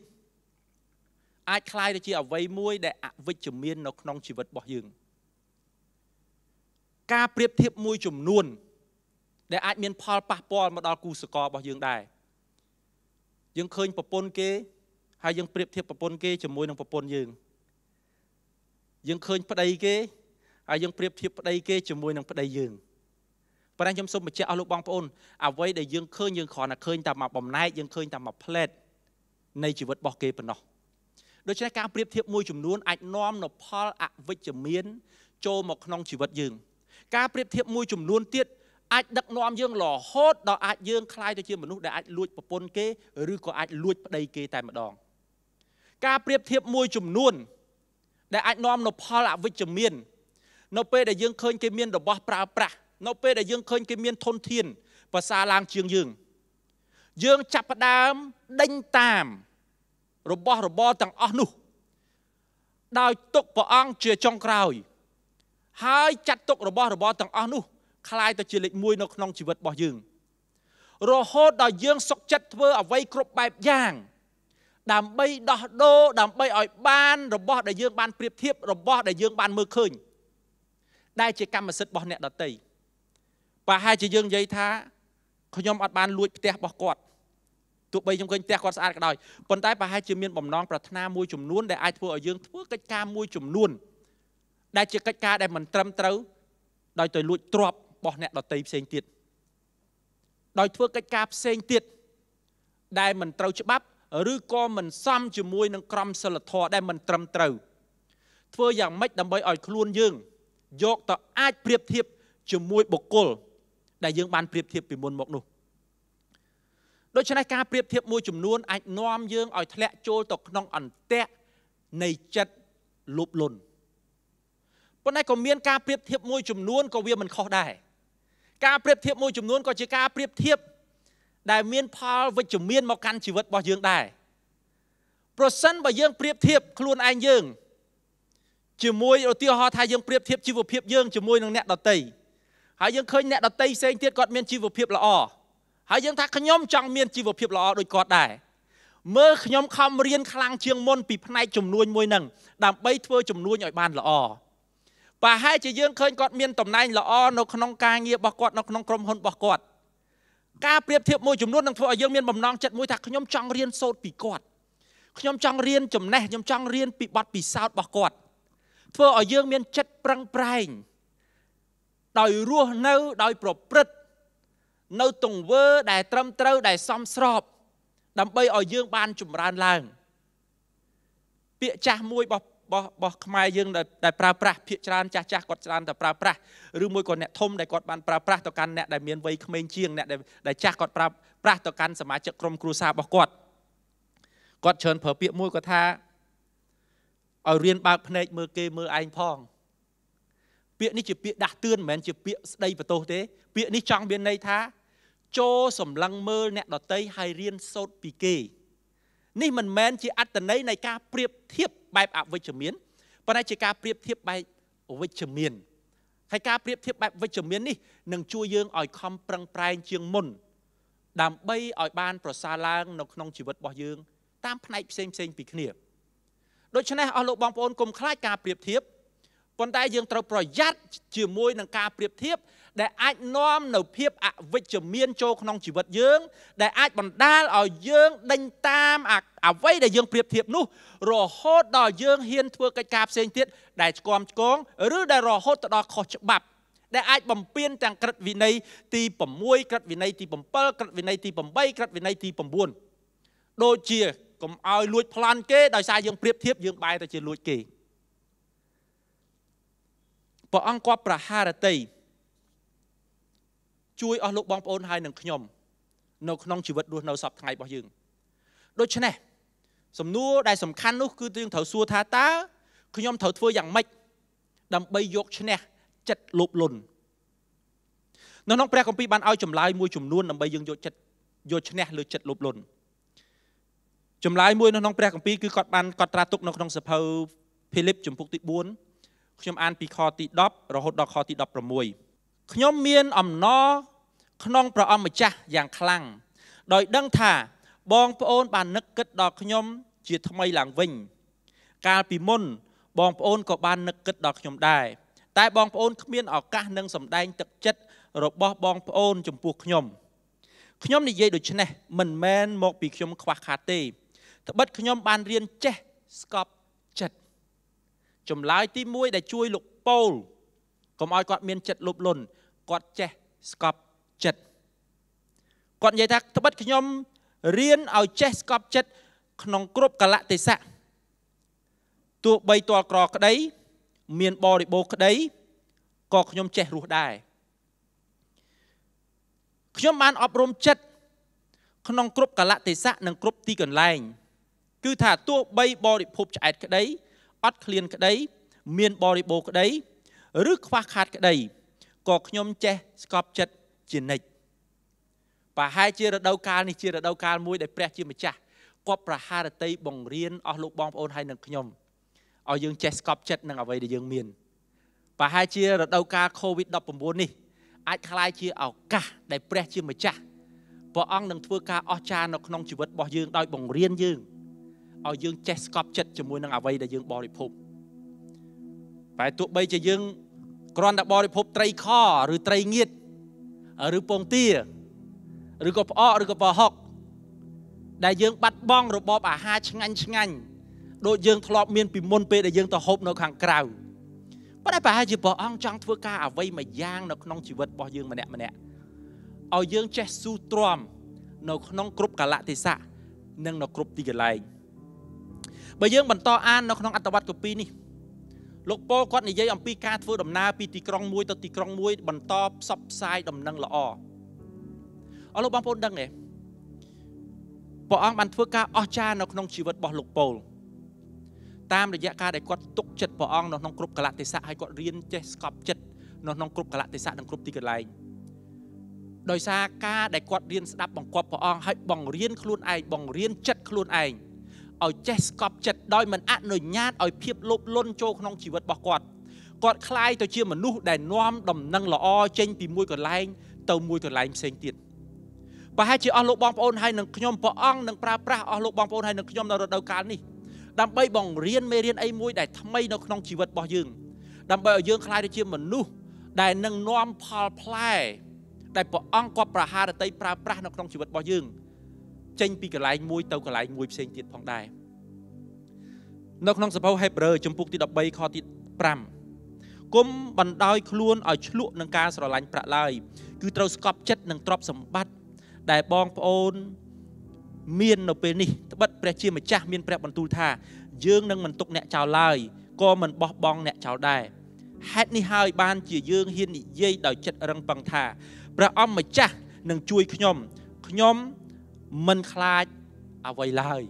អាចคล้ายទៅជាអ្វីមួយដែលអវិជ្ជមាននៅក្នុងជីវិតរបស់យើងការប្រៀបធៀបមួយចំនួនដែលអាចមានផលប៉ះពាល់មកដល់គូសកលរបស់យើងដែរ យើងឃើញប្រពន្ធគេហើយយើងប្រៀបធៀបប្រពន្ធគេជាមួយនឹងប្រពន្ធយើងយើងឃើញប្តីគេហើយយើងប្រៀបធៀបប្តីគេជាមួយនឹងប្តីយើងប៉ុន្តែខ្ញុំសូមបញ្ជាក់អស់លោកបងប្អូនអ្វីដែលយើងឃើញយើងគ្រាន់តែឃើញតែមួយបំណែកយើងឃើញតែមួយផ្លែតនៃជីវិតរបស់គេប៉ុណ្ណោះដូច្នេះការប្រៀបធៀបមួយចំនួនអាចនាំនៅផលអវិជ្ជមាន ចូលមកក្នុងជីវិតយើង ការប្រៀបធៀបមួយចំនួនទៀត អាចដឹកនាំយើងរហូតដល់អាចយើងคล้ายទៅជាមនុស្សដែលអាចលួចប្រពន្ធគេឬក៏អាចលួចប្តីគេតែម្ដងការប្រៀបធៀបមួយចំនួនដែលអាចនាំនៅផលអវិជ្ជមាននៅពេលដែលយើងឃើញគេមានរបស់ប្រើប្រាស់នៅពេលដែលយើងឃើញគេមានធនធានប្រសើរឡើងជាងយើងយើងចាប់ផ្ដើមដេញតាមរបស់របរទាំងអស់នោះដោយទុកព្រះអង្គជាចុងក្រោយ ហើយចាត់ទុករបស់របរទាំងអស់នោះ คล้ายទៅជាលេខ1នៅក្នុងជីវិតរបស់យើងរហូតដល់យើងសុខចិត្តធ្វើអ្វីគ្រប់បែបយ៉ាងដើម្បីដោះដូរដើម្បីឲ្យបានរបស់ដែលយើងបានប្រៀបធៀបរបស់ដែលយើងបានមើលឃើញដែលជាកម្មសិទ្ធិរបស់អ្នកដតីប្រហែលជាយើងនិយាយថាខ្ញុំអត់បានលួចផ្ទះរបស់គាត់ទោះបីខ្ញុំឃើញផ្ទះគាត់ស្អាតក៏ដោយប៉ុន្តែប្រហែលជាមានបំណងប្រាថ្នាមួយចំនួនដែលអាចធ្វើឲ្យយើងធ្វើកិច្ចការមួយចំនួនដែលជាកិច្ចការដែលមិនត្រឹមត្រូវដោយទៅលួចទ្រព្យ របស់អ្នកដតីផ្សេងទៀតដោយធ្វើកិច្ចការផ្សេងទៀតដែលមិនត្រូវច្បាប់ឬក៏មិនសមជាមួយនឹងក្រមសីលធម៌ដែលមិនត្រឹមត្រូវធ្វើយ៉ាងម៉េចដើម្បីឲ្យខ្លួនយើងយកទៅអាចប្រៀបធៀបជាមួយបុគ្គលដែលយើងបានប្រៀបធៀបពីមុនមកនោះដូច្នេះការប្រៀបធៀបមួយចំនួនអាចនាំយើងឲ្យធ្លាក់ចូលទៅក្នុងអន្ទាក់នៃចិត្តលោភលន់ប៉ុន្តែក៏មានការប្រៀបធៀបមួយចំនួនក៏វាមិនខុសដែរ ការប្រៀបធៀបមួយចំនួនក៏ជាការប្រៀបធៀបដែលមានផលវិជ្ជមានមកកាន់ជីវិតរបស់យើងដែរប្រសិនបើយើងប្រៀបធៀបខ្លួនឯងយើងជាមួយឧទាហរណ៍ថាយើងប្រៀបធៀបជីវភាពយើងជាមួយនឹងអ្នកដតីហើយយើងឃើញអ្នកដតីផ្សេងទៀតគាត់មានជីវភាពល្អហើយយើងថាខ្ញុំចង់មានជីវភាពល្អដូចគាត់ដែរមើលខ្ញុំខំរៀនខ្លាំងជាងមុនពីផ្នែកចំនួនមួយហ្នឹងដើម្បីធ្វើចំនួនឲ្យបានល្អ ប្រហែលជាយើងឃើញគាត់មានតំណែងល្អនៅក្នុងការងាររបស់គាត់នៅក្នុងក្រុមហ៊ុនរបស់គាត់ការប្រៀបធៀបមួយចំនួននឹងធ្វើឲ្យយើងមានបំណងចិត្តមួយថាខ្ញុំចង់រៀនសូត្រពីគាត់ខ្ញុំចង់រៀនចំណេះខ្ញុំចង់រៀនពីបទពិសោធន៍របស់គាត់ធ្វើឲ្យយើងមានចិត្តប្រឹងប្រែងដោយរស់នៅដោយប្រព្រឹត្តនៅទង្វើដែលត្រឹមត្រូវដែលសមស្រប ដើម្បីឲ្យយើងបានចម្រើនឡើង ពាក្យចាស់មួយរបស់ របស់របស់ខ្មែរយើងដែលប្រើប្រាស់ភាកច្រើនចាស់ចាស់គាត់ច្រើនតែប្រើប្រាស់ឬមួយក៏អ្នកធំដែលគាត់បានប្រើប្រាស់ទៅកាន់អ្នកដែលមានវ័យក្មេងជាងអ្នកដែលចាស់គាត់ប្រើប្រាស់ទៅកាន់សមាជិកក្រុមគ្រួសាររបស់គាត់គាត់ច្រើនប្រើពាក្យមួយគាត់ថាឲ្យរៀនបើកភ្នែកមើលគេមើលឯងផងពាក្យនេះជាពាក្យដាស់តឿនមិនមែនជាពាក្យស្ដីបន្ទោសទេ ពាក្យនេះចង់មានន័យថា ចូលសម្លឹងមើលអ្នកដតីហើយរៀនសូត្រពីគេ នេះមិនមែនជាអត្តន័យនៃការប្រៀបធៀបបែបអវិជ្ជមានប៉ុន្តែជាការប្រៀបធៀបបែបវិជ្ជមានហើយការប្រៀបធៀបបែបវិជ្ជមាននេះនឹងជួយយើងឲ្យខំប្រឹងប្រែងជាងមុន ដើម្បីឲ្យបានប្រសើរឡើងនៅក្នុងជីវិតរបស់យើង តាមផ្នែកផ្សេងផ្សេងពីគ្នាដូច្នេះអស់លោកបងប្អូនកុំខ្លាចការប្រៀបធៀបប៉ុន្តែយើងត្រូវប្រយ័ត្នជាមួយនឹងការប្រៀបធៀប ដែលអាចនាំនៅភាពអវិជ្ជមានចូលក្នុងជីវិតយើង ដែលអាចបណ្ដាលឲ្យយើងដេញតាមអ្វីដែលយើងប្រៀបធៀបនោះ រហូតដល់យើងហ៊ានធ្វើកិច្ចការផ្សេងទៀតដែលឆ្គាំឆ្គងឬដែលរហូតទៅដល់ខុសច្បាប់ដែលអាចបំពេញទាំងក្រឹតវិន័យទី6ក្រឹតវិន័យទី7ក្រឹតវិន័យទី8ក្រឹតវិន័យទី9ដូចជាកុំឲ្យលួចប្លន់គេដោយសារយើងប្រៀបធៀបយើងបែរទៅជាលួចគេព្រះអង្គគាត់ប្រហារតី ជួយអស់លោកបងប្អូនហើយនឹងខ្ញុំនៅក្នុងជីវិតរស់នៅសពថ្ងៃរបស់យើងដូច្នេះសំណួរដែលសំខាន់នោះគឺយើងត្រូវសួរថាតើខ្ញុំត្រូវធ្វើយ៉ាងម៉េចដើម្បីយកឈ្នះចិត្តលោភលន់នៅក្នុងព្រះគម្ពីរបានឲ្យចម្លើយមួយចំនួនដើម្បីយើងយកចិត្តយកឈ្នះលើចិត្តលោភលន់ចម្លើយមួយនៅក្នុងព្រះគម្ពីរគឺគាត់បានកត់ត្រាទុកនៅក្នុងសភៅភីលីបជំពូកទី4ខ្ញុំអានពីខទី10រហូតដល់ខទី16 ខ្ញុំមានអំណរក្នុងព្រះអង្គម្ចាស់យ៉ាងខ្លាំងដោយដឹងថាបងប្អូនបាននឹកគិតដល់ខ្ញុំជាថ្មីឡើងវិញ កាលពីមុន បងប្អូនក៏បាននឹកគិតដល់ខ្ញុំដែរតែបងប្អូនគ្មានឱកាសនឹងសម្ដែងទឹកចិត្តរបស់បងប្អូនចំពោះខ្ញុំខ្ញុំនិយាយដូច្នេះមិនមែនមកពីខ្ញុំខ្វះខាតទេត្បិតខ្ញុំបានរៀនចេះស្កប់ចិត្តចម្លើយទី1ដែលជួយលោកប៉ូលកុំឲ្យគាត់មានចិត្តលោភលន់ គាត់ចេះស្កប់ចិត្តគាត់និយាយថាត្បិតខ្ញុំរៀនឲ្យចេះស្កប់ចិត្តក្នុងគ្រប់កលៈទេសៈទោះបីទាល់ក្រក្តី មានបរិបូរក្តីក៏ខ្ញុំចេះរស់ដែរខ្ញុំបានអប់រំចិត្តក្នុងគ្រប់កលៈទេសៈនិងគ្រប់ទីកន្លែង គឺថាទោះបីបរិភពឆ្អែតក្តីអត់ឃ្លានក្តី មានបរិបូរក្តី ឬខ្វះខាតក្តី ក៏ខ្ញុំចេះស្កប់ចិត្តជានិច្ចប្រហែលជារដូវកាលនេះជារដូវកាលមួយដែលព្រះជាម្ចាស់គាត់ប្រហារតីបង្រៀនអស់លោកបងប្អូនហើយនឹងខ្ញុំឲ្យយើងចេះស្កប់ចិត្តនឹងអ្វីដែលយើងមានប្រហែលជារដូវកាល COVID-19 នេះអាចคล้ายជាឱកាសដែលព្រះជាម្ចាស់ព្រះអង្គនឹងធ្វើការអស្ចារ្យនៅក្នុងជីវិតរបស់យើងដោយបង្រៀនយើងឲ្យយើងចេះស្កប់ចិត្តជាមួយនឹងអ្វីដែលយើងបរិភោគតែទោះបីជាយើង គ្រាន់តែបរិភោគត្រីខឬត្រីងៀតឬពងទាឬក៏ផ្អកឬក៏ប្រហុកដែលយើងបាត់បង់របបអាហារឆ្ងាញ់ឆ្ងាញ់ដូចយើងធ្លាប់មានពីមុនពេលដែលយើងទៅហូបនៅខាងក្រៅប៉ុន្តែប្រហែលជាព្រះអង្គចង់ធ្វើការអ្វីមួយយ៉ាងនៅក្នុងជីវិតរបស់យើងម្នាក់ម្នាក់ឲ្យយើងចេះស៊ូទ្រាំនៅក្នុងគ្រប់កលៈទេសៈនិងនៅគ្រប់ទីកន្លែងបើយើងបន្តអាននៅក្នុងអត្តវត្តកពីនេះ លោកប៉ូលគាត់និយាយអំពីការធ្វើដំណើរពីទីក្រុងមួយទៅទីក្រុងមួយ បន្តផ្សព្វផ្សាយដំណឹងល្អអរលោកបងប្អូនដឹងទេព្រះអង្គបានធ្វើការអស្ចារ្យនៅក្នុងជីវិតរបស់លោកប៉ូលតាមរយៈការដែលគាត់ទុកចិត្តព្រះអង្គនៅក្នុងគ្រប់កលៈទេសៈហើយគាត់រៀនចេះស្កប់ចិត្តនៅក្នុងគ្រប់កលៈទេសៈនិងគ្រប់ទីកន្លែងដោយសារការដែលគាត់រៀនស្ដាប់បង្គាប់ព្រះអង្គហើយបង្រៀនខ្លួនឯងបង្រៀនចិត្តខ្លួនឯង ឲ្យចេះស្កប់ចិត្តដោយមិនអនុញ្ញាតឲ្យភាពលោភលន់ចូលក្នុងជីវិតរបស់គាត់គាត់คล้ายទៅជាមនុស្សដែលនាំដំណឹងល្អចេញពីមួយកន្លែងទៅមួយកន្លែងផ្សេងទៀតប្រហែលជាអស់លោកបងប្អូនហើយនឹងខ្ញុំព្រះអង្គនឹងប្រើប្រាស់អស់លោកបងប្អូនហើយនឹងខ្ញុំនៅរដូវកាលនេះដើម្បីបង្រៀនមេរៀនអីមួយដែលថ្មីនៅក្នុងជីវិតរបស់យើងដើម្បីឲ្យយើងក្លាយទៅជាមនុស្សដែលនឹងនាំផលផ្លែដែលព្រះអង្គគាត់ប្រហារតីប្រើប្រាស់នៅក្នុងជីវិតរបស់យើង ចេញពីកន្លែងមួយទៅកន្លែងមួយផ្សេងទៀតផងដែរនៅក្នុងសភៅហេព្រើរជំពូកទី13ខទី5គុំបណ្ដោយខ្លួនឲ្យឆ្លក់នឹងការស្រឡាញ់ប្រាក់ឡើយគឺត្រូវស្កប់ចិត្តនឹងទ្រព្យសម្បត្តិដែលបងប្អូនមាននៅពេលនេះត្បិតព្រះជាម្ចាស់មានព្រះបន្ទូលថាយើងនឹងមិនទុកអ្នកចោលឡើយក៏មិនបោះបង់អ្នកចោលដែរហេតុនេះហើយបានជាយើងហ៊ាននិយាយដោយចិត្តរឹងប៉ឹងថាព្រះអង្គម្ចាស់នឹងជួយខ្ញុំខ្ញុំ មិនខ្លាចអ្វីឡើយ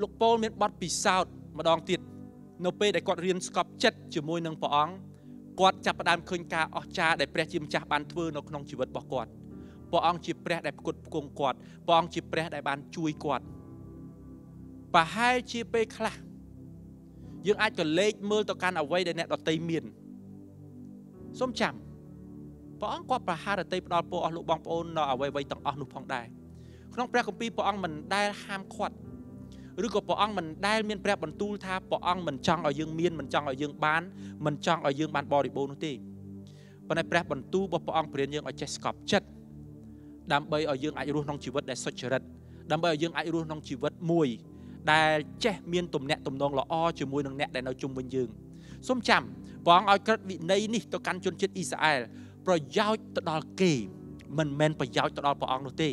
លោកប៉ូលមានបទពិសោធន៍ម្ដងទៀតនៅពេលដែលគាត់រៀនស្កប់ចិត្តជាមួយនឹងព្រះអង្គគាត់ចាប់ផ្ដើមឃើញការអស្ចារ្យដែលព្រះជាម្ចាស់បានធ្វើនៅក្នុងជីវិតរបស់គាត់ព្រះអង្គជាព្រះដែលផ្គត់ផ្គង់គាត់ព្រះអង្គជាព្រះដែលបានជួយគាត់ប្រហែលជាពេលខ្លះយើងអាចក៏លេចមើលទៅកាន់អ្វីដែលអ្នកដតីមានសូមចាំ ព្រះអង្គគាត់ប្រហារតីផ្ដល់ពរអស់លោកបងប្អូននៅអ្វីអ្វីទាំងអស់នោះផងដែរក្នុងព្រះគម្ពីរព្រះអង្គមិនដែលហាមឃាត់ឬក៏ព្រះអង្គមិនដែលមានព្រះបន្ទូលថាព្រះអង្គមិនចង់ឲ្យយើងមានមិនចង់ឲ្យយើងបានមិនចង់ឲ្យយើងបានបរិបូរណ៍នោះទេប៉ុន្តែព្រះបន្ទូលរបស់ព្រះអង្គព្រានយើងឲ្យចេះស្កប់ចិត្តដើម្បីឲ្យយើងអាចរស់ក្នុងជីវិតដែលសុចរិតដើម្បីឲ្យយើងអាចរស់ក្នុងជីវិតមួយដែលចេះមានទំនាក់ទំនងល្អជាមួយនឹងអ្នកដែលនៅជុំវិញយើងសូមចាំព្រះអង្គឲ្យក្រឹតវិន័យនេះទៅកាន់ជនជាតិអ៊ីស្រាអែល ប្រយោជន៍ទៅដល់គេមិនមែនប្រយោជន៍ទៅដល់ព្រះអង្គនោះទេ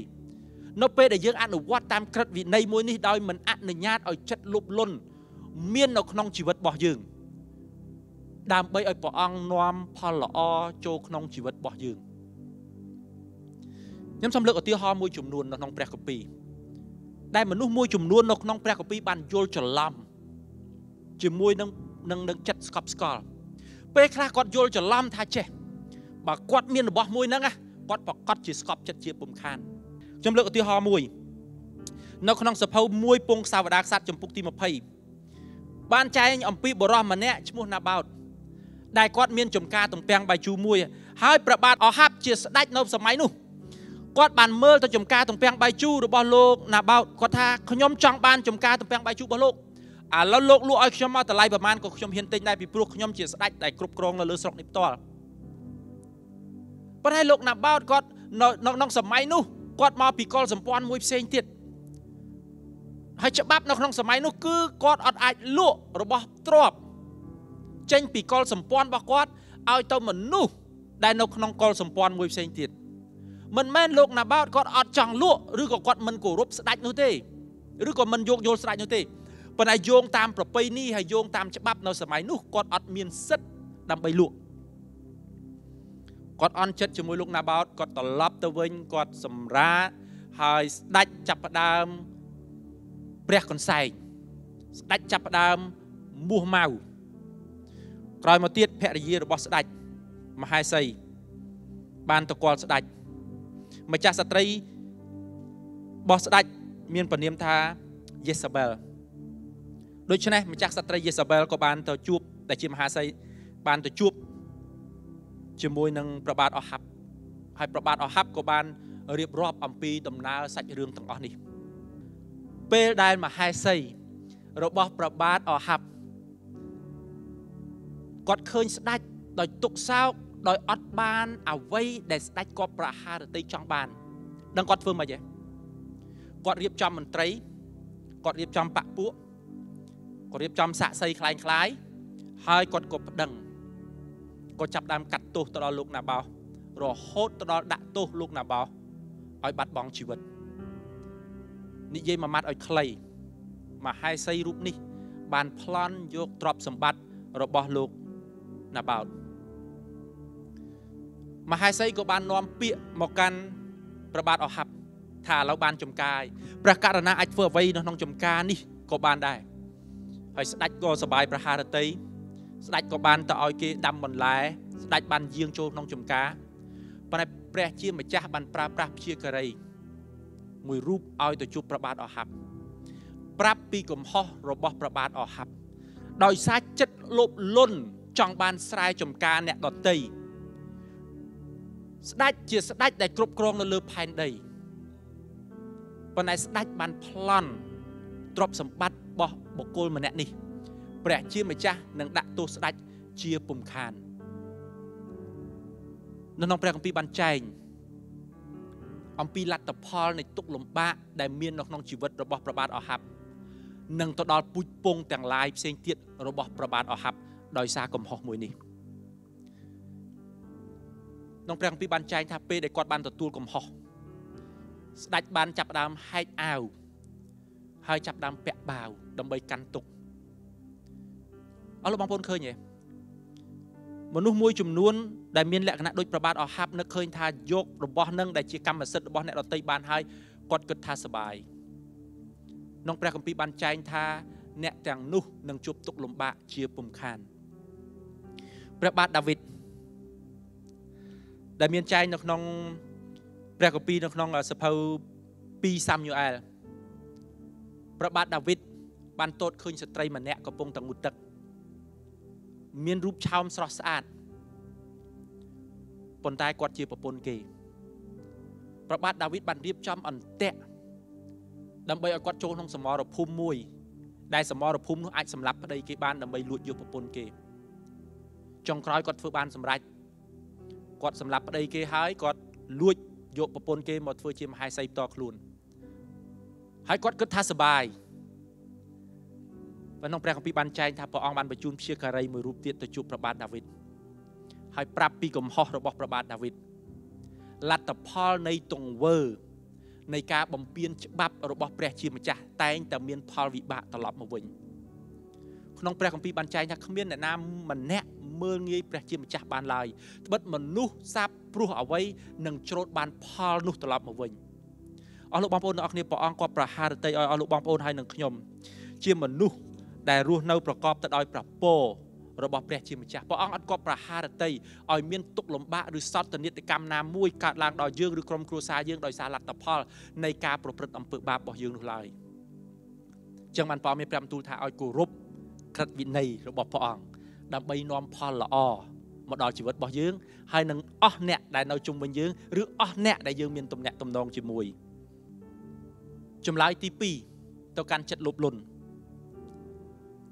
នៅពេលដែលយើងអនុវត្តតាមក្រឹតវិន័យមួយនេះដោយមិនអនុញ្ញាតឲ្យចិត្តលុបលន់មាននៅក្នុងជីវិតរបស់យើងដើម្បីឲ្យព្រះអង្គនាំផលល្អចូលក្នុងជីវិតរបស់យើងខ្ញុំសូមលើកឧទាហរណ៍មួយចំនួននៅក្នុងព្រះគម្ពីរដែលមនុស្សមួយចំនួននៅក្នុងព្រះគម្ពីរបានយល់ច្រឡំជាមួយនឹងនឹងនឹងចិត្តស្កប់ស្កល់ពេលខ្លះគាត់យល់ច្រឡំថាចេះ បើគាត់មានរបស់មួយហ្នឹងគាត់ប្រកាសជាស្កប់ចិត្តជាពំខានខ្ញុំលើកឧទាហរណ៍មួយនៅក្នុងសភៅមួយពងសាវតារក្សត្រចំពុកទី20បានចែងអំពីបរិះម្នាក់ឈ្មោះណាបោតដែលគាត់មានចំការទំពាំងបាយជូរមួយហើយប្របាទអហាប់ជាស្ដេចនៅសម័យនោះគាត់បានមើលទៅចំការទំពាំងបាយជូររបស់លោកណាបោតគាត់ថាខ្ញុំចង់បានចំការទំពាំងបាយជូររបស់លោកឥឡូវលោកលក់ឲ្យខ្ញុំមកតម្លៃប្រហែលក៏ខ្ញុំហ៊ានទិញដែរពីព្រោះខ្ញុំជាស្ដេចដែលគ្រប់គ្រងនៅលើស្រុកនេះផ្ទាល់ ប៉ុន្តែលោកណាបោតគាត់នៅក្នុងសម័យនោះគាត់មកពីកលសម្ព័ន្ធមួយផ្សេងទៀតហើយច្បាប់នៅក្នុងសម័យនោះគឺគាត់អត់អាចលក់របស់ទ្រព្យចេញពីកលសម្ព័ន្ធរបស់គាត់ឲ្យទៅមនុស្សដែលនៅក្នុងកលសម្ព័ន្ធមួយផ្សេងទៀតមិនមែនលោកណាបោតគាត់អត់ចង់លក់ឬក៏គាត់មិនគោរពស្ដេចនោះទេឬក៏មិនយកយល់ស្ដេចនោះទេប៉ុន្តែយោងតាមប្រពៃណីហើយយោងតាមច្បាប់នៅសម័យនោះគាត់អត់មានសិទ្ធិដើម្បីលក់ គាត់អន់ចិត្តជាមួយលោកណាបោតគាត់ត្រឡប់ទៅវិញគាត់សម្រាហើយស្ដេចចាប់ផ្ដើមព្រះកន្សែងស្ដេចចាប់ផ្ដើមមោះម៉ៅក្រោយមកទៀតភរិយារបស់ស្ដេចមហេសីបានទៅគាល់ស្ដេចម្ចាស់ស្ត្រីរបស់ស្ដេចមានពនាមថាយេសាបែលដូច្នេះម្ចាស់ស្ត្រីយេសាបែលក៏បានទៅជួបដែលជាមហាសីបានទៅជួប ជាមួយនឹងប្របាទអហាប់ហើយប្របាទអហាប់ក៏បានរៀបរាប់អំពីដំណើរសាច់រឿងទាំងអស់នេះពេលដែលមហេសីរបស់ប្របាទអហាប់គាត់ឃើញស្ដេចដោយទុកសោកដោយអត់បានអ្វីដែលស្ដេចគាត់ប្រហារតីចង់បានដឹងគាត់ធ្វើម៉េចហ៎គាត់រៀបចំមន្ត្រីគាត់រៀបចំបពពួកគាត់រៀបចំសាក់សីคล้ายคล้ายហើយគាត់ក៏ប្តឹង គាត់ចាប់ដើមកាត់ទោសទៅដល់លោកណាបោរហូតទៅដល់ដាក់ទោសលោកណាបោឲ្យបាត់បង់ជីវិតនិយាយមួយម៉ាត់ឲ្យខ្លីមហេសីរូបនេះ បានប្លន់យកទ្រព្យសម្បត្តិរបស់លោកណាបោតមហេសីក៏បាននាំពាក្យមកកាន់ប្របាទអហាប់ថាឥឡូវបានចំការព្រះករណាអាចធ្វើអ្វីនៅក្នុងចំការនេះក៏បានដែរហើយស្ដេចក៏សបាយប្រហារតី ស្ដេចក៏បានទៅឲ្យគេដាំបន្លែស្ដេចបានយាងចូលក្នុងចំការប៉ុន្តែព្រះជាម្ចាស់បានប្រើប្រាស់ព្យាការីមួយរូបឲ្យទៅជួបព្រះបាទអហាប់ប្រាប់ពីកំហុសរបស់ព្រះបាទអហាប់ដោយសារចិត្តលោភលន់ចង់បានស្រែចំការអ្នកដតីស្ដេចជាស្ដេចដែលគ្រប់គ្រងនៅលើផែនដីប៉ុន្តែស្ដេចបានប្លន់ទ្រព្យសម្បត្តិរបស់បុគ្គលម្នាក់នេះ ព្រះជាម្ចាស់នឹងដាក់ទោសស្ដេចជាពុំខាននៅក្នុងព្រះគម្ពីរបានចែងអំពីលទ្ធផលនៃទុកលំបាកដែលមាននៅក្នុងជីវិតរបស់ប្របាទអហាប់និងទៅដល់ពូជពងទាំងឡាយផ្សេងទៀតរបស់ប្របាទអហាប់ដោយសារកំហុសមួយនេះក្នុងព្រះគម្ពីរបានចែងថាពេលដែលគាត់បានទទួលកំហុសស្ដេចបានចាប់ដើមហែកអាវហើយចាប់ដើមពាក់បាវដើម្បីកាន់ទុក អស់លោកបងប្អូនឃើញទេមនុស្សមួយចំនួនដែលមានលក្ខណៈដូចប្របាទអហាប់នឹកឃើញថាយករបស់នឹងដែលជាកម្មសិទ្ធិរបស់អ្នកដតីបានហើយគាត់គិតថាសបាយក្នុងព្រះគម្ពីរបានចែងថាអ្នកទាំងនោះនឹងជួបទុក្ខលំបាកជាពុំខានព្រះបាទដាវីតដែលមានចែងនៅក្នុងព្រះគម្ពីរនៅក្នុងសភៅ2សាមយូអែលព្រះបាទដាវីតបានទតឃើញស្ត្រីម្នាក់កំពុងតែងូតទឹក មានរូបឆោមស្រស់ស្អាតប៉ុន្តែគាត់ជាប្រពន្ធគេព្រះបាទដាវីតបានរៀបចំអន្ទាក់ដើម្បីឲ្យគាត់ចូលក្នុងសមរភូមិមួយ ដែលសមរភូមិនោះអាចសម្លាប់ប្តីគេបានដើម្បីលួចយកប្រពន្ធគេចុងក្រោយគាត់ធ្វើបានសម្រេចគាត់សម្លាប់ប្តីគេហើយគាត់លួចយកប្រពន្ធគេមកធ្វើជាមហេសីផ្ទាល់ខ្លួនហើយគាត់គិតថាសបាយ ប៉ុន្តែក្នុងព្រះគម្ពីរបានចែងថាព្រះអង្គបានបញ្ជូនព្យាការីមួយរូបទៀតទៅជួបព្រះបាទដាវីតហើយប្រាប់ពីកំហុសរបស់ព្រះបាទដាវីតលទ្ធផលនៃទង្វើនៃការបំពានច្បាប់របស់ព្រះជាម្ចាស់តែងតែមានផលវិបាកត្រឡប់មកវិញក្នុងព្រះគម្ពីរបានចែងថាគ្មានអ្នកណាម្នាក់មើលងាយព្រះជាម្ចាស់បានឡើយត្បិតមនុស្សសាបព្រោះអ្វីនឹងច្រូតបានផលនោះត្រឡប់មកវិញអស់លោកបងប្អូនទាំងអស់គ្នាព្រះអង្គគាត់ប្រហារតីឲ្យអស់លោកបងប្អូនហើយនឹងខ្ញុំជាមនុស្ស ដែលរស់នៅប្រកបទៅដោយប្រពោរបស់ព្រះជាម្ចាស់ព្រះអង្គអត់គាត់ប្រហារតីឲ្យមានទុកលំបាកឬសត្វតនិតកម្មណាមួយកើតឡើងដល់យើងឬក្រុមគ្រួសារយើងដោយសារលទ្ធផលនៃការប្រព្រឹត្តអំពើបាបរបស់យើងនោះឡើយចឹងបានព្រះមានព្រះបន្ទូលថាឲ្យគោរពក្រឹតវិន័យរបស់ព្រះអង្គដើម្បីនាំផលល្អមកដល់ជីវិតរបស់យើងហើយនឹងអស់អ្នកដែលនៅជុំវិញយើងឬអស់អ្នកដែលយើងមានទំនាក់ទំនងជាមួយចម្លើយទី2ទៅកាន់ចិត្តលោភលន់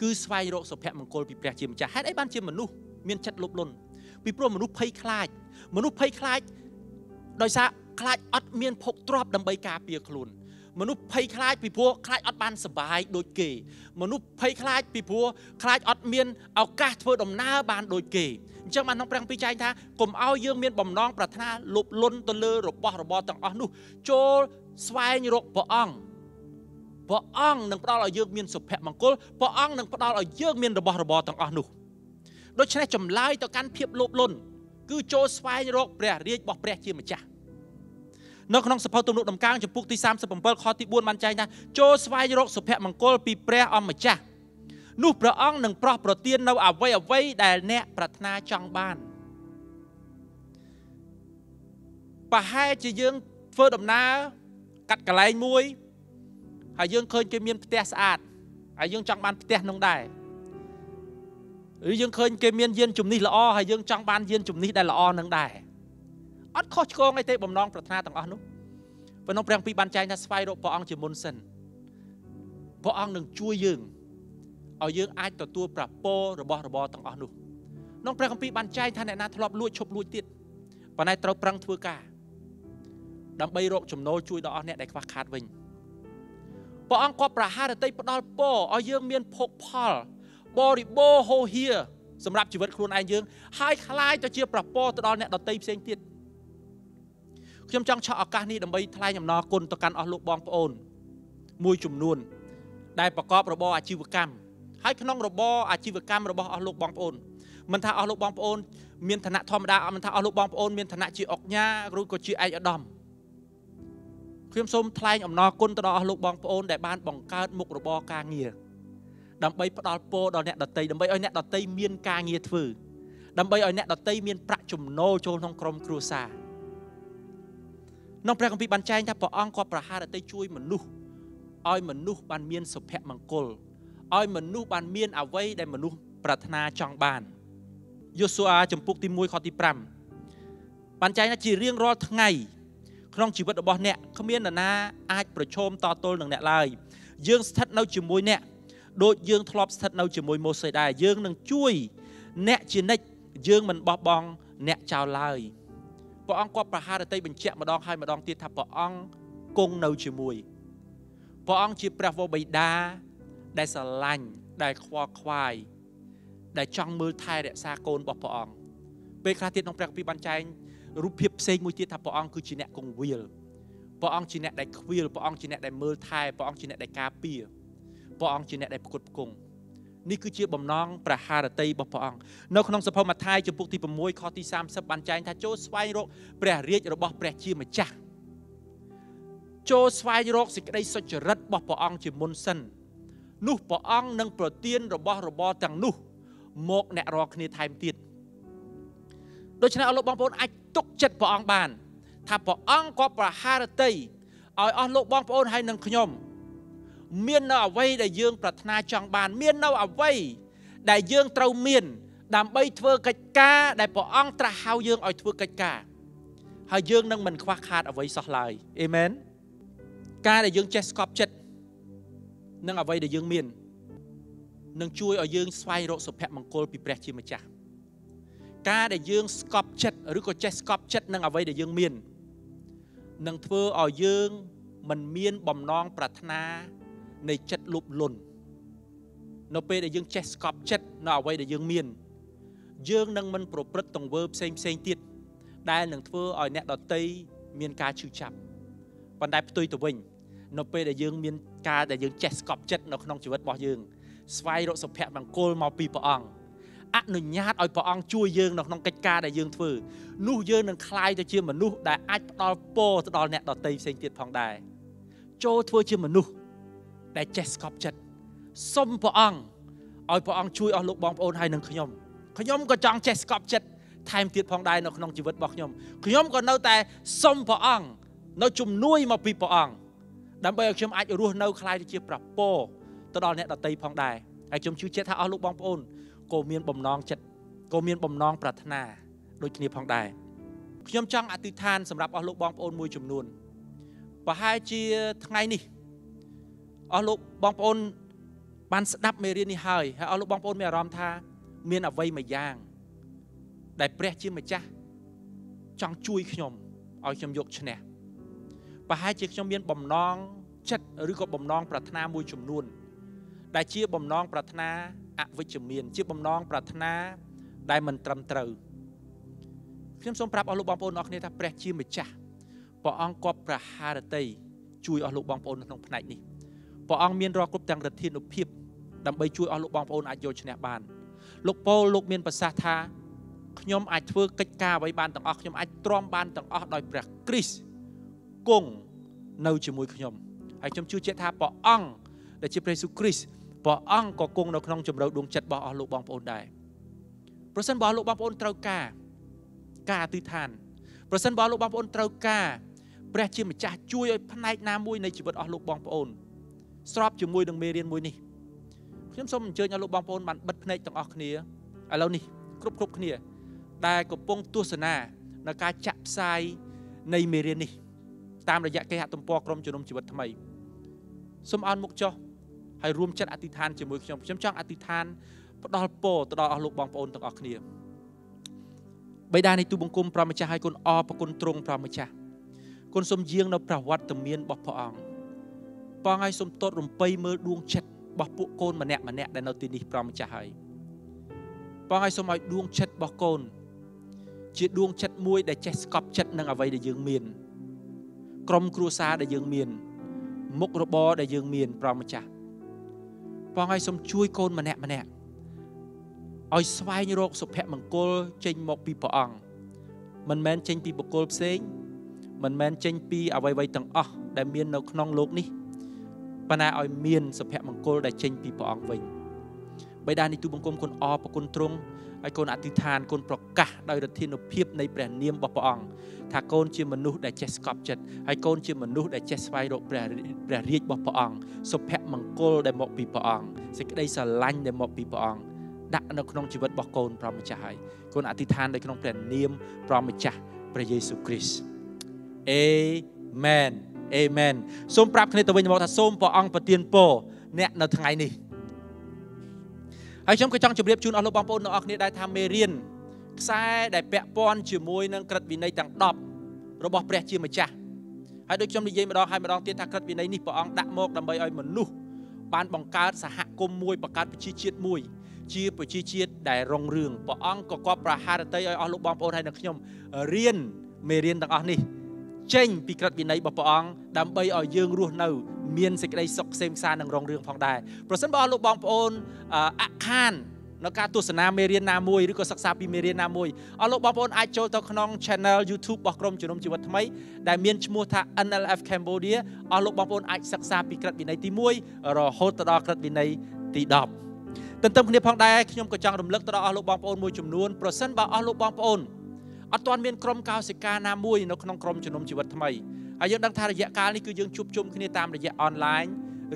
គឺស្វែងរកសុភមង្គលពីព្រះជាម្ចាស់ហេតុអីបានជាមនុស្សមានចិត្តលោភលន់ពីព្រោះមនុស្សភ័យខ្លាច មនុស្សភ័យខ្លាចដោយសារខ្លាចអត់មានភោគទ្រព្យដើម្បីការពារខ្លួនមនុស្សភ័យខ្លាចពីព្រោះខ្លាចអត់បានសុបាយដូចគេ មនុស្សភ័យខ្លាចពីព្រោះខ្លាចអត់មានឱកាសធ្វើដំណើរបានដូចគេអញ្ចឹងបានក្នុងព្រះគម្ពីរចែងថាកុំឲ្យយើងមានបំណងប្រាថ្នាលោភលន់ទៅលើរបស់របរទាំងអស់នោះ ចូលស្វែងរកព្រះអង្គ ព្រះអង្គនឹងផ្ដល់ឲ្យយើងមានសុភមង្គលព្រះអង្គនឹងផ្ដល់ឲ្យយើងមានរបស់របរទាំងអស់នោះដូច្នេះចម្លើយទៅកាន់ភាពលោភលន់គឺចូលស្វែងរកព្រះរាជរបស់ព្រះជាម្ចាស់នៅក្នុងសភៅទំនុកដំកើងចំពុកទី37ខទី4បានចែងថាចូលស្វែងរកសុភមង្គលពីព្រះអម្ចាស់នោះព្រះអង្គនឹងប្រោះប្រទាននៅអ្វីអ្វីដែលអ្នកប្រាថ្នាចង់បានប្រហែលជាយើងធ្វើដំណើរកាត់កន្លែងមួយ ហើយយើងឃើញគេមានផ្ទះស្អាតហើយយើងចង់បានផ្ទះនោះដែរឬយើងឃើញគេមានយានជំនិះល្អហើយយើងចង់បានយានជំនិះដែលល្អនឹងដែរអត់ខុសឆ្គងអីទេបំណងប្រាថ្នាទាំងអស់នោះប៉ុន្តែព្រះពីបានចែងថាស្វែងរកព្រះអង្គជាមុនសិនព្រះអង្គនឹងជួយយើងឲ្យយើងអាចទទួលប្រពររបស់របរទាំងអស់នោះក្នុងព្រះគម្ពីរបានចែងថាអ្នកណាធ្លាប់លួចឈប់លួចទៀតប៉ុន្តែត្រូវប្រឹងធ្វើការដើម្បីរកចំណូលជួយដល់អស់អ្នកដែលខ្វះខាតវិញ ព្រះអង្គក៏ប្រហារតីផ្ដល់ពរឲ្យយើងមានភោគផលបរិបូរហូហៀសម្រាប់ជីវិតខ្លួនឯងយើងហើយคล้ายទៅជាប្រពរទៅដល់អ្នកដតីផ្សេងទៀតខ្ញុំចង់ឆក់ឱកាសនេះដើម្បីថ្លែងអំណរគុណទៅកាន់អស់លោកបងប្អូនមួយចំនួន ដែលប្រកបរបរអាជីវកម្មហើយក្នុងរបរអាជីវកម្មរបស់អស់លោកបងប្អូនមិនថាអស់លោកបងប្អូនមានឋានៈធម្មតាមិនថាអស់លោកបងប្អូនមានឋានៈជាអុកញ៉ាឬក៏ជាឯកឧត្តម ខ្ញុំសូមថ្លែងអំណរគុណទៅដល់អស់លោកបងប្អូនដែលបានបង្កើតមុខរបរការងារដើម្បីផ្ដល់ពរដល់អ្នកដតីដើម្បីឲ្យអ្នកដតីមានការងារធ្វើដើម្បីឲ្យអ្នកដតីមានប្រាក់ចំណូលចូលក្នុងក្រុមគ្រួសារក្នុងព្រះគម្ពីរបានចែងថាព្រះអង្គក៏ប្រហារដតីជួយមនុស្សឲ្យមនុស្សបានមានសុភមង្គលឲ្យមនុស្សបានមានអ្វីដែលមនុស្សប្រាថ្នាចង់បានយូស៊ូអាចំពុកទី1ខទី5បានចែងថាជារៀងរាល់ថ្ងៃ ក្នុងជីវិតរបស់អ្នកគ្មាននរណាអាចប្រឈមតទល់នឹងអ្នកឡើយយើងស្ថិតនៅជាមួយអ្នកដូចយើងធ្លាប់ស្ថិតនៅជាមួយម៉ូសេដែរយើងនឹងជួយអ្នកជានិច្ចយើងមិនបោះបង់អ្នកចោលឡើយព្រះអង្គក៏ប្រហារតីបញ្ជាក់ម្ដងហើយម្ដងទៀតថាព្រះអង្គគង់នៅជាមួយព្រះអង្គជាព្រះវរបិតាដែលស្រឡាញ់ដែលខ្វល់ខ្វាយដែលចង់មើលថែរក្សាកូនរបស់ព្រះអង្គពេលខ្លះទៀតក្នុងព្រះគម្ពីរបានចែង រូបភាពផ្សេងមួយទៀតថាព្រះអង្គគឺជាអ្នកគង្វាលព្រះអង្គជាអ្នកដែលខ្វៀលព្រះអង្គជាអ្នកដែលមើលថែព្រះអង្គជាអ្នកដែលការពារព្រះអង្គជាអ្នកដែលផ្គត់ផ្គង់នេះគឺជាបំណងប្រហារតីរបស់ព្រះអង្គនៅក្នុងសភៅម៉ាថាយចំពុកទី6ខទី30បានចែងថាចូលស្វែងរកព្រះរាជរបស់ព្រះជាម្ចាស់ចូលស្វែងរកសេចក្តីសុចរិតរបស់ព្រះអង្គជាមុនសិននោះព្រះអង្គនឹងប្រទានរបស់របរទាំងនោះមកអ្នករាល់គ្នាថែមទៀត ដូច្នេះអស់លោកបងប្អូនអាចទុកចិត្តព្រះអង្គបាន ថាព្រះអង្គក៏ប្រហារតីឲ្យអស់លោកបងប្អូនហើយនឹងខ្ញុំ មាននៅអ្វីដែលយើងប្រាថ្នាចង់បាន មាននៅអ្វីដែលយើងត្រូវមាន ដើម្បីធ្វើកិច្ចការដែលព្រះអង្គត្រាស់ហៅយើងឲ្យធ្វើកិច្ចការហើយយើងនឹងមិនខ្វះខាតអ្វីសោះឡើយអេមែនការដែលយើងចេះស្កប់ចិត្តនឹងអ្វីដែលយើងមាននឹងជួយឲ្យយើងស្វែងរកសុភមង្គលពីព្រះជាម្ចាស់ ការដែលយើងស្កប់ចិត្តឬក៏ចេះស្កប់ចិត្តនឹងអ្វីដែលយើងមាននឹងធ្វើឲ្យយើងមិនមានបំណងប្រាថ្នានៃចិត្តលោភលន់នៅពេលដែលយើងចេះស្កប់ចិត្តនៅអ្វីដែលយើងមាន យើងនឹងមិនប្រព្រឹត្តទង្វើផ្សេងផ្សេងទៀតដែលនឹងធ្វើឲ្យអ្នកដតីមានការឈឺចាប់ប៉ុន្តែផ្ទុយទៅវិញ នៅពេលដែលយើងមានការដែលយើងចេះស្កប់ចិត្តនៅក្នុងជីវិតរបស់យើងស្វែងរកសុភមង្គលមកពីព្រះអង្គ អនុញ្ញាតឲ្យព្រះអង្គជួយយើងនៅក្នុងកិច្ចការដែលយើងធ្វើនោះយើងនឹងคลายទៅជាមនុស្សដែលអាចផ្ដល់ពរទៅដល់អ្នកដទៃផ្សេងទៀតផងដែរចូលធ្វើជាមនុស្សដែលចេះស្កប់ចិត្តសុំព្រះអង្គឲ្យព្រះអង្គជួយអស់លោកបងប្អូនហើយនឹងខ្ញុំខ្ញុំក៏ចង់ចេះស្កប់ចិត្តថែមទៀតផងដែរនៅក្នុងជីវិតរបស់ខ្ញុំខ្ញុំក៏នៅតែសុំព្រះអង្គនៅជំនួយមកពីព្រះអង្គដើម្បីឲ្យខ្ញុំអាចរស់នៅคล้ายទៅជាប្រពោទៅដល់អ្នកដតីផងដែរហើយខ្ញុំជឿជាក់ថាអស់លោកបងប្អូន ក៏មានបំណងចិត្តក៏មានបំណងប្រាថ្នាដូចគ្នាផងដែរខ្ញុំចង់អធិដ្ឋានសម្រាប់អស់លោកបងប្អូនមួយចំនួនប្រហែលជាថ្ងៃនេះអស់លោកបងប្អូនបានស្ដាប់មេរៀននេះហើយហើយអស់លោកបងប្អូនមានអារម្មណ៍ថា មានអ្វីមួយយ៉ាង ដែលព្រះជាម្ចាស់ចង់ជួយខ្ញុំឲ្យខ្ញុំយកឈ្នះប្រហែលជាខ្ញុំមានបំណងចិត្តឬក៏បំណងប្រាថ្នាមួយចំនួន ដែលជាបំណងប្រាថ្នាអវិជ្ជមាន ជាបំណងប្រាថ្នាដែលមិនត្រឹមត្រូវខ្ញុំសូមប្រាប់អស់លោកបងប្អូនអរគ្នាថាព្រះជាម្ចាស់ព្រះអង្គគាត់ប្រហារតីជួយអស់លោកបងប្អូននៅក្នុងផ្នែកនេះព្រះអង្គមានរាល់គ្រប់ទាំងរធានុភាពដើម្បីជួយអស់លោកបងប្អូនអាចយកឈ្នះបានលោកប៉ូលលោកមានប្រសាសន៍ថាខ្ញុំអាចធ្វើកិច្ចការអ្វីបានទាំងអស់ខ្ញុំអាចទ្រាំបានទាំងអស់ដោយព្រះគ្រីស្ទគង់នៅជាមួយខ្ញុំហើយខ្ញុំជឿជាក់ថាព្រះអង្គដែលជាព្រះយេស៊ូវគ្រីស្ទ ព្រះអង្គក៏គង់នៅក្នុងជំរៅដួងចិត្តរបស់អស់លោកបងប្អូនដែរប្រសិនបើលោកបងប្អូនត្រូវការការអធិដ្ឋានប្រសិនបើលោកបងប្អូនត្រូវការព្រះជាម្ចាស់ជួយឲ្យផ្នែកណាមួយនៃជីវិតអស់លោកបងប្អូនស្របជាមួយនឹងមេរៀនមួយនេះខ្ញុំសូមអញ្ជើញឲ្យលោកបងប្អូនបានបិទភ្នែកទាំងអស់គ្នាឥឡូវនេះគ្រប់គ្រប់គ្នា ដែលកំពុងទស្សនានៅការចាក់ផ្សាយនៃមេរៀននេះតាមរយៈគេហទំព័រក្រុមជំនុំជីវិតថ្មីសូមអោនមុខចុះ ហើយរួមចិត្តអធិដ្ឋានជាមួយខ្ញុំខ្ញុំចង់អធិដ្ឋានផ្ដល់ពរទៅដល់អស់លោកបងប្អូនទាំងអស់គ្នាបិតានៃទូបង្គំព្រះម្ចាស់ឲ្យគុណអរប្រគុណទ្រង់ព្រះម្ចាស់គុណសូមយាងនៅប្រវត្តិមានរបស់ព្រះអង្គព្រះអង្គឲ្យសូមតតរំពៃមើលដួងចិត្តរបស់ពួកកូនម្នាក់ម្នាក់ដែលនៅទីនេះព្រះម្ចាស់ហើយព្រះអង្គឲ្យសូមឲ្យដួងចិត្តរបស់កូន ជាដួងចិត្តមួយដែលចេះស្កប់ចិត្តនឹងអ្វីដែលយើងមានក្រុមគ្រួសារដែលយើងមាន មុខរបរដែលយើងមានព្រះម្ចាស់ ព្រះអង្គឲ្យសូមជួយកូនម្នាក់ម្នាក់ឲ្យស្វែងរកសុភមង្គលចេញមកពីព្រះអង្គមិនមែនចេញពីបុគ្គលផ្សេងមិនមែនចេញពីអ្វីៗទាំងអស់ដែលមាននៅក្នុងលោកនេះប៉ុន្តែឲ្យមានសុភមង្គលដែលចេញពីព្រះអង្គវិញ បិតានេះទូបង្គំគុណអរប្រគុណទ្រង់ហើយកូនអធិដ្ឋាន កូនប្រកាសដោយរធានុភាពនៃព្រះនាមរបស់ព្រះអង្គថាកូនជាមនុស្សដែលចេះស្កប់ចិត្តហើយកូនជាមនុស្សដែលចេះស្វែងរកព្រះព្រះរាជរបស់ព្រះអង្គសុភមង្គលដែលមកពីព្រះអង្គសេចក្តីស្រឡាញ់ដែលមកពីព្រះអង្គដាក់នៅក្នុងជីវិតរបស់កូនព្រះម្ចាស់ហើយកូនអធិដ្ឋាននៅក្នុងព្រះនាមព្រះម្ចាស់ព្រះយេស៊ូវគ្រីស្ទអេមែនអេមែនសូមប្រាប់គ្នាទៅវិញទៅមកថាសូមព្រះអង្គប្រទានពរអ្នកនៅថ្ងៃនេះ ហើយខ្ញុំក៏ចង់ជម្រាបជូនអស់លោកបងប្អូនទាំងអស់គ្នាដែរថាមេរៀនខ្សែដែលពាក់ព័ន្ធជាមួយនឹងក្រឹតវិន័យទាំង10របស់ព្រះជាម្ចាស់ហើយដូចខ្ញុំនិយាយម្ដងហើយម្ដងទៀតថាក្រឹតវិន័យនេះព្រះអង្គដាក់មកដើម្បីឲ្យមនុស្សបានបង្កើតសហគមន៍មួយបង្កើតប្រជាជាតិមួយជាប្រជាជាតិដែលរុងរឿងព្រះអង្គក៏គាត់ប្រហារតីឲ្យអស់លោកបងប្អូនហើយនឹងខ្ញុំរៀនមេរៀនទាំងអស់នេះ ចេញពីក្រឹតវិន័យរបស់ព្រះអង្គដើម្បីឲ្យយើងរស់នៅ មានសេចក្តីសុខក្សេមក្សានិងរុងរឿងផងដែរប្រសិនបើអស់លោកបងប្អូនអខាននៅការទស្សនាមេរៀនណាមួយឬក៏សិក្សាពីមេរៀនណាមួយអស់លោកបងប្អូនអាចចូលទៅក្នុង Channel YouTube របស់ក្រុមជំនុំជីវិតថ្មីដែលមានឈ្មោះថា NLF Cambodia អស់លោកបងប្អូនអាចសិក្សាពីក្រឹតវិន័យទី1រហូតទៅដល់ក្រឹតវិន័យទី10ទន្ទឹមគ្នាផងដែរខ្ញុំក៏ចង់រំលឹកទៅដល់អស់លោកបងប្អូនមួយចំនួនប្រសិនបើអស់លោកបងប្អូន អត់ទាន់មានក្រុមកោសិកាណាមួយនៅក្នុងក្រុមជំនុំជីវិតថ្មីហើយយើងដឹងថារយៈកាលនេះគឺយើងជួបជុំគ្នាតាមរយៈអនឡាញ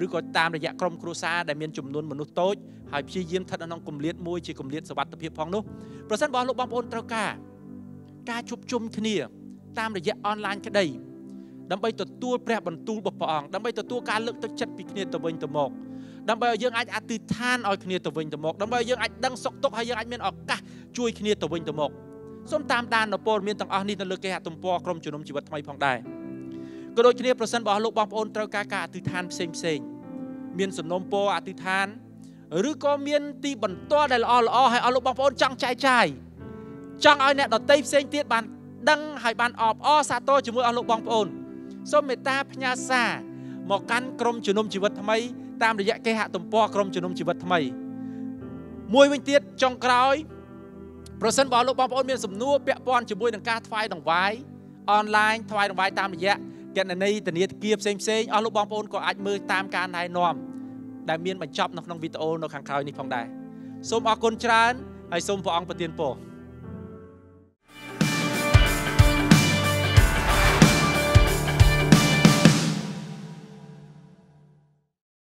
ឬក៏តាមរយៈក្រុមគ្រួសារដែលមានចំនួនមនុស្សតូចហើយព្យាយាមស្ថិតនៅក្នុងគម្លាតមួយជាគម្លាតសវត្ថភាពផងនោះប្រសិនបើលោកបងប្អូនត្រូវការការជួបជុំគ្នាតាមរយៈអនឡាញក្តីដើម្បីទទួលព្រះបន្ទូលរបស់ព្រះអង្គដើម្បីទទួលការលើកទឹកចិត្តពីគ្នាទៅវិញទៅមកដើម្បីឲ្យយើងអាចអធិដ្ឋានឲ្យគ្នាទៅវិញទៅមកដើម្បីឲ្យយើងអាចដឹងសុខទុក្ខហើយយើងអាចមានឱកាសជួយគ្នាទៅវិញទៅមក សូមតាមដាននៅព័ត៌មានទាំងអស់នេះនៅលើគេហទំព័រក្រុមជំនុំជីវិតថ្មីផងដែរក៏ដូចគ្នាប្រសិនបើលោកបងប្អូនត្រូវការការអធិដ្ឋានផ្សេងផ្សេងមានសំណុំពរអធិដ្ឋានឬក៏មានទីបន្ទាល់ដែលល្អល្អហើយអស់លោកបងប្អូនចង់ចែកចាយចង់ឲ្យអ្នកដតីផ្សេងទៀតបានដឹងហើយបានអបអរសាទរជាមួយអស់លោកបងប្អូនសូមមេត្តាផ្ញើសារមកកាន់ក្រុមជំនុំជីវិតថ្មីតាមរយៈគេហទំព័រក្រុមជំនុំជីវិតថ្មីមួយវិញទៀតចុងក្រោយ ប្រសិនបើលោកបងប្អូនមានសំណួរពាក់ព័ន្ធជាមួយនឹងការថ្វាយដង្វាយអនឡាញថ្វាយដង្វាយតាមរយៈកណនីធនាគារផ្សេងផ្សេងអស់លោកបងប្អូនក៏អាចមើលតាមការណែនាំដែលមានបញ្ចប់នៅក្នុងវីដេអូនៅខាងក្រោយនេះផងដែរសូមអរគុណច្រើនហើយសូមព្រះអង្គប្រទានពរ